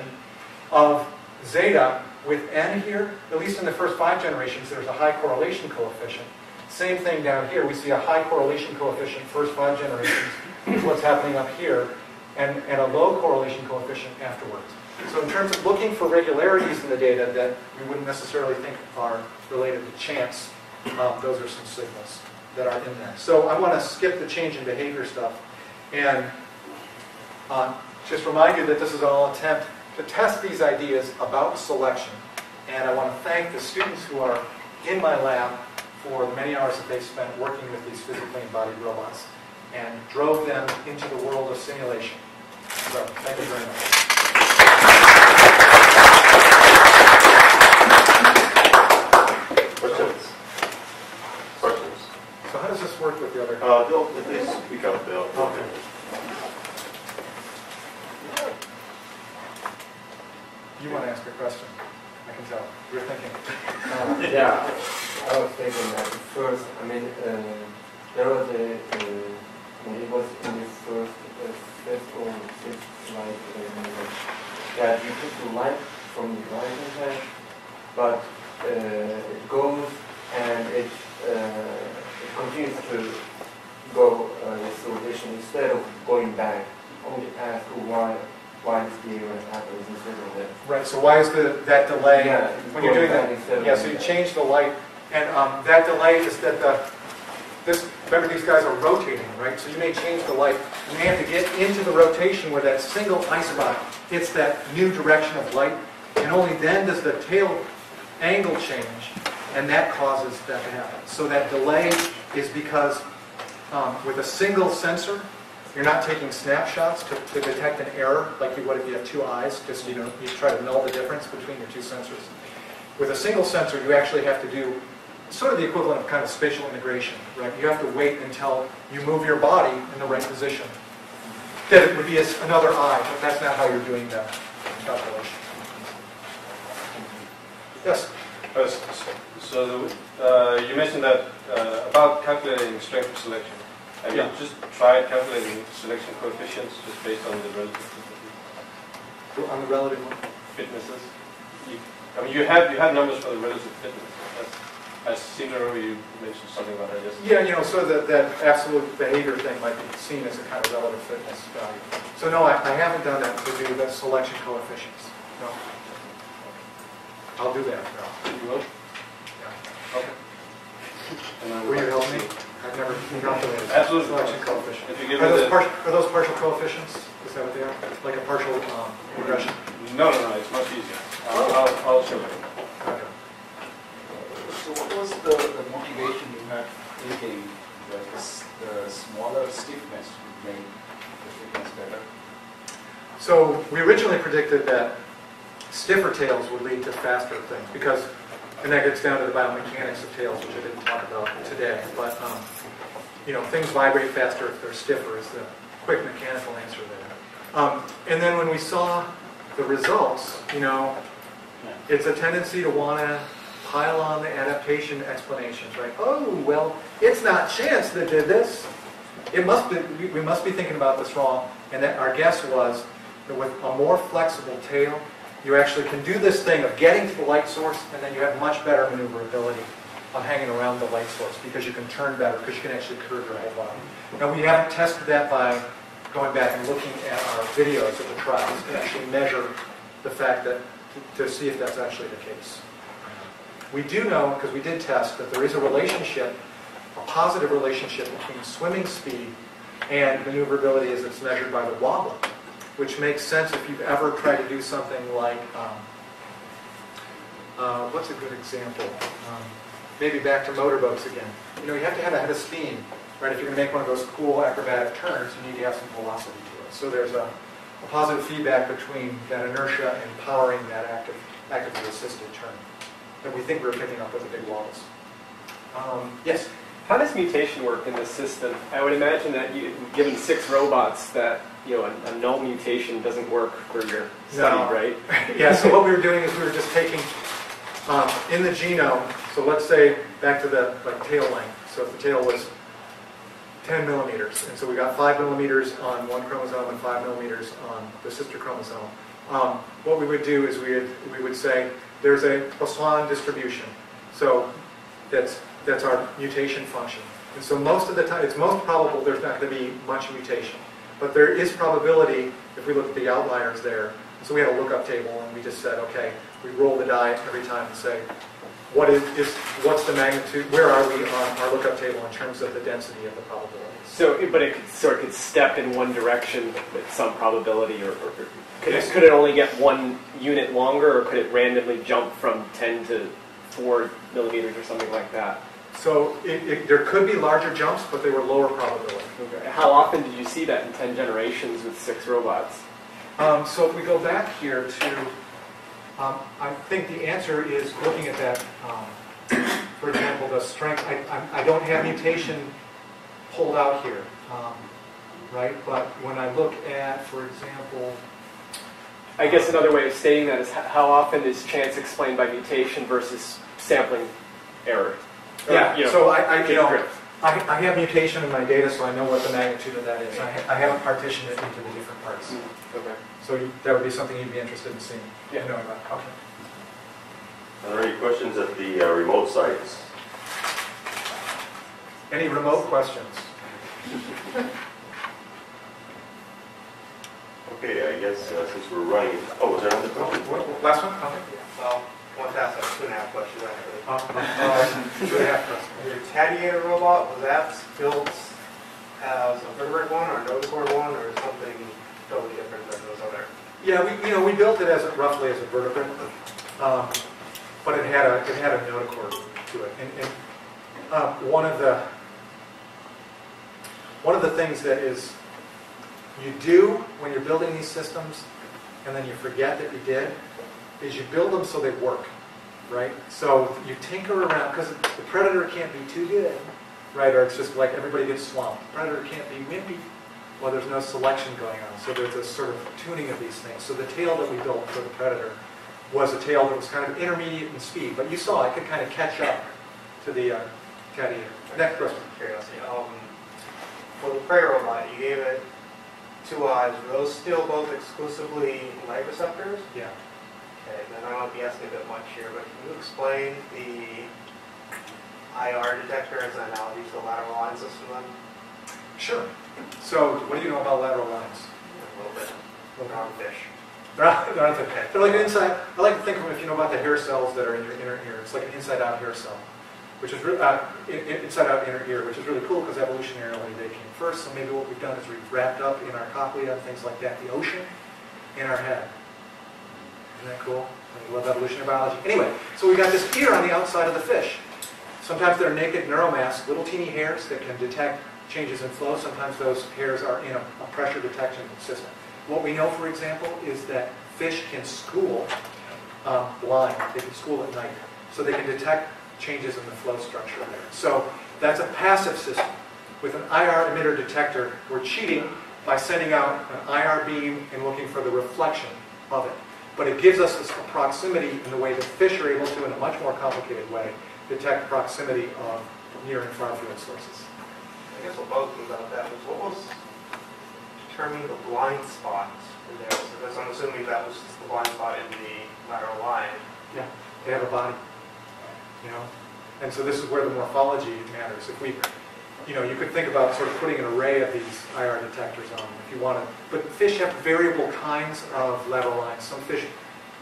of zeta with n here, at least in the first five generations, there's a high correlation coefficient. Same thing down here, we see a high correlation coefficient first five generations, what's happening up here, and, and a low correlation coefficient afterwards. So in terms of looking for regularities in the data that we wouldn't necessarily think are related to chance, um, those are some signals that are in there. So I want to skip the change in behavior stuff and uh, just remind you that this is all attempt to test these ideas about selection. And I want to thank the students who are in my lab for the many hours that they spent working with these physically embodied robots and drove them into the world of simulation. So, thank you very much. Questions? Questions? So how does this work with the other? Uh, Bill, please speak up, Bill. Okay. You want to ask a question? I can tell. You're thinking. Uh, <laughs> Yeah, I was thinking that first, I mean, uh, there was a, uh, it was in the first, uh, fifth or sixth slide, uh, that you took the light from the rising head, but uh, it goes and it, uh, it continues to go uh, this rotation instead of going back. Only ask why, why this behavior happens instead of that. Right, so why is the, that delay? Yeah, When you're doing that, yeah, so you change the light, and um, that delay is that the, this, remember these guys are rotating, right? So you may change the light, and they have to get into the rotation where that single eyespot hits that new direction of light, and only then does the tail angle change, and that causes that to happen. So that delay is because um, with a single sensor, you're not taking snapshots to, to detect an error like you would if you have two eyes, because you know you try to null the difference between your two sensors. With a single sensor, you actually have to do sort of the equivalent of kind of spatial integration, right? You have to wait until you move your body in the right position. That it would be another eye, but that's not how you're doing that calculation. Yes? So uh, you mentioned that uh, about calculating strength of selection. Have you Yeah. just tried calculating selection coefficients just based on the relative On the relative one? fitnesses? You, I mean, you have you have numbers for the relative fitness. That's, I seem to you mentioned something about that yesterday. Yeah, you know, so that, that absolute behavior thing might be seen as a kind of relative fitness value. So no, I, I haven't done that to do the selection coefficients. No. I'll do that, no. You will? Yeah. Okay. <laughs> And I Will you help me? I've never calculated. Absolutely. Selection coefficient. If you give Are those the... partial, are those partial coefficients? Is that what they are? Like a partial um, regression? No, no, no, it's much easier. I'll, Oh. I'll, I'll show you. So what was the, the motivation you had thinking that this, the smaller stiffness would make the fitness better? So we originally predicted that stiffer tails would lead to faster things because, and that gets down to the biomechanics of tails, which I didn't talk about today. But um, you know, things vibrate faster if they're stiffer. Is the quick mechanical answer there. Um, and then when we saw the results, you know, it's a tendency to want to pile on the adaptation explanations, right? Oh, well, it's not chance that did this. It must be, we- must be thinking about this wrong. And that our guess was that with a more flexible tail, you actually can do this thing of getting to the light source, and then you have much better maneuverability of hanging around the light source because you can turn better, because you can actually curve your whole body. Now, we haven't tested that by going back and looking at our videos of the trials to actually measure the fact that, to see if that's actually the case. We do know, because we did test, that there is a relationship, a positive relationship between swimming speed and maneuverability as it's measured by the wobble, which makes sense if you've ever tried to do something like, um, uh, what's a good example? Um, maybe back to motorboats again. You know, you have to have a head of steam, right? If you're going to make one of those cool acrobatic turns, you need to have some velocity to it. So there's a, a positive feedback between that inertia and powering that active, actively assisted turn that we think we're picking up with the big wobbles. Um, yes? How does mutation work in this system? I would imagine that you, given six robots, that you know a, a null mutation doesn't work for your study, No. right? <laughs> Yeah, so what we were doing is we were just taking, um, in the genome, so let's say, back to the like tail length. So if the tail was 10 millimeters. And so we got 5 millimeters on one chromosome and 5 millimeters on the sister chromosome. Um, what we would do is we would, we would say there's a Poisson distribution. So that's, that's our mutation function. And so most of the time, it's most probable there's not going to be much mutation. But there is probability if we look at the outliers there. So we had a lookup table and we just said, okay, we roll the die every time and say, what is, is what's the magnitude, where are we on our lookup table in terms of the density of the probabilities? So, but it could, so it could step in one direction with some probability, or, or could, Yes. it, could it only get one unit longer, or could it randomly jump from 10 to 4 millimeters or something like that? So it, it, there could be larger jumps, but they were lower probability. Okay. How often did you see that in 10 generations with six robots? Um, so if we go back here to, um, I think the answer is looking at that, um, for example, the strength, I, I, I don't have mutation pulled out here, um, right? But when I look at, for example, I guess another way of stating that is how often is chance explained by mutation versus sampling error? Or, yeah, you know, so I, I, you know. I, I have mutation in my data, so I know what the magnitude of that is. I, ha- I haven't partitioned it into the different parts. Mm, Okay. So you- that would be something you'd be interested in seeing, Yeah. knowing about. Okay. Are there any questions at the uh, remote sites? Any remote questions? <laughs> Okay, I guess uh, since we're running, oh, was there another question? What- what- Last one? Okay. Well, one task, that's two and a half questions actually. Two and a half questions. Your Tadiator robot, was that built as a vertebrate one or a notochord one or something totally different than those other? Yeah, we, you know, we built it as a- roughly as a vertebrate, um, but it had a, it had a notochord to it. And, and um, one of the, one of the things that is, you do when you're building these systems, and then you forget that you did, is you build them so they work, right? So you tinker around, because the predator can't be too good, right? Or it's just like everybody gets swamped. The Predator can't be wimpy, well, there's no selection going on. So there's a sort of tuning of these things. So the tail that we built for the Predator was a tail that was kind of intermediate in speed, but you saw it could kind of catch up to the uh, Cat. Next question. Curiosity. Um, for the prey robot, you gave it two eyes. Were those still both exclusively light receptors? Yeah. Okay, then I might be asking a bit much here, but can you explain the IR detector as an analogy to the lateral line system then? Sure. So what do you know about lateral lines? A little bit. Around fish. They're, not, they're, not they're like an inside. I like to think of them if you know about the hair cells that are in your inner ear. It's like an inside-out hair cell, which is uh, in- in- inside-out inner ear, which is really cool because evolutionarily they came first. So maybe what we've done is we've wrapped up in our cochlea and things like that, the ocean, in our head. Isn't that cool? I love evolutionary biology. Anyway, so we got this ear on the outside of the fish. Sometimes they're naked neuromasts, little teeny hairs that can detect changes in flow. Sometimes those hairs are in a, a pressure detection system. What we know, for example, is that fish can school um, blind. They can school at night. So they can detect changes in the flow structure there. So that's a passive system. With an IR emitter detector, we're cheating by sending out an IR beam and looking for the reflection of it. But it gives us a proximity in the way that fish are able to, in a much more complicated way, detect proximity of near and far field sources. I guess what both me about that was what was determining the blind spot in there? Because I'm assuming that was just the blind spot in the lateral line. Yeah, they have a body, you know? And so this is where the morphology matters. If we, you know, you could think about sort of putting an array of these IR detectors on if you want to. But fish have variable kinds of lateral lines. Some fish,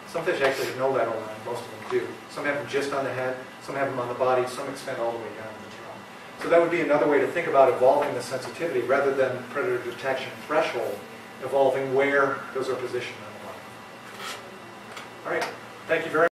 some fish actually have no lateral line, most of them do. Some have them just on the head, some have them on the body, some extend all the way down the tail. So that would be another way to think about evolving the sensitivity rather than predator detection threshold, evolving where those are positioned on the body. All right, thank you very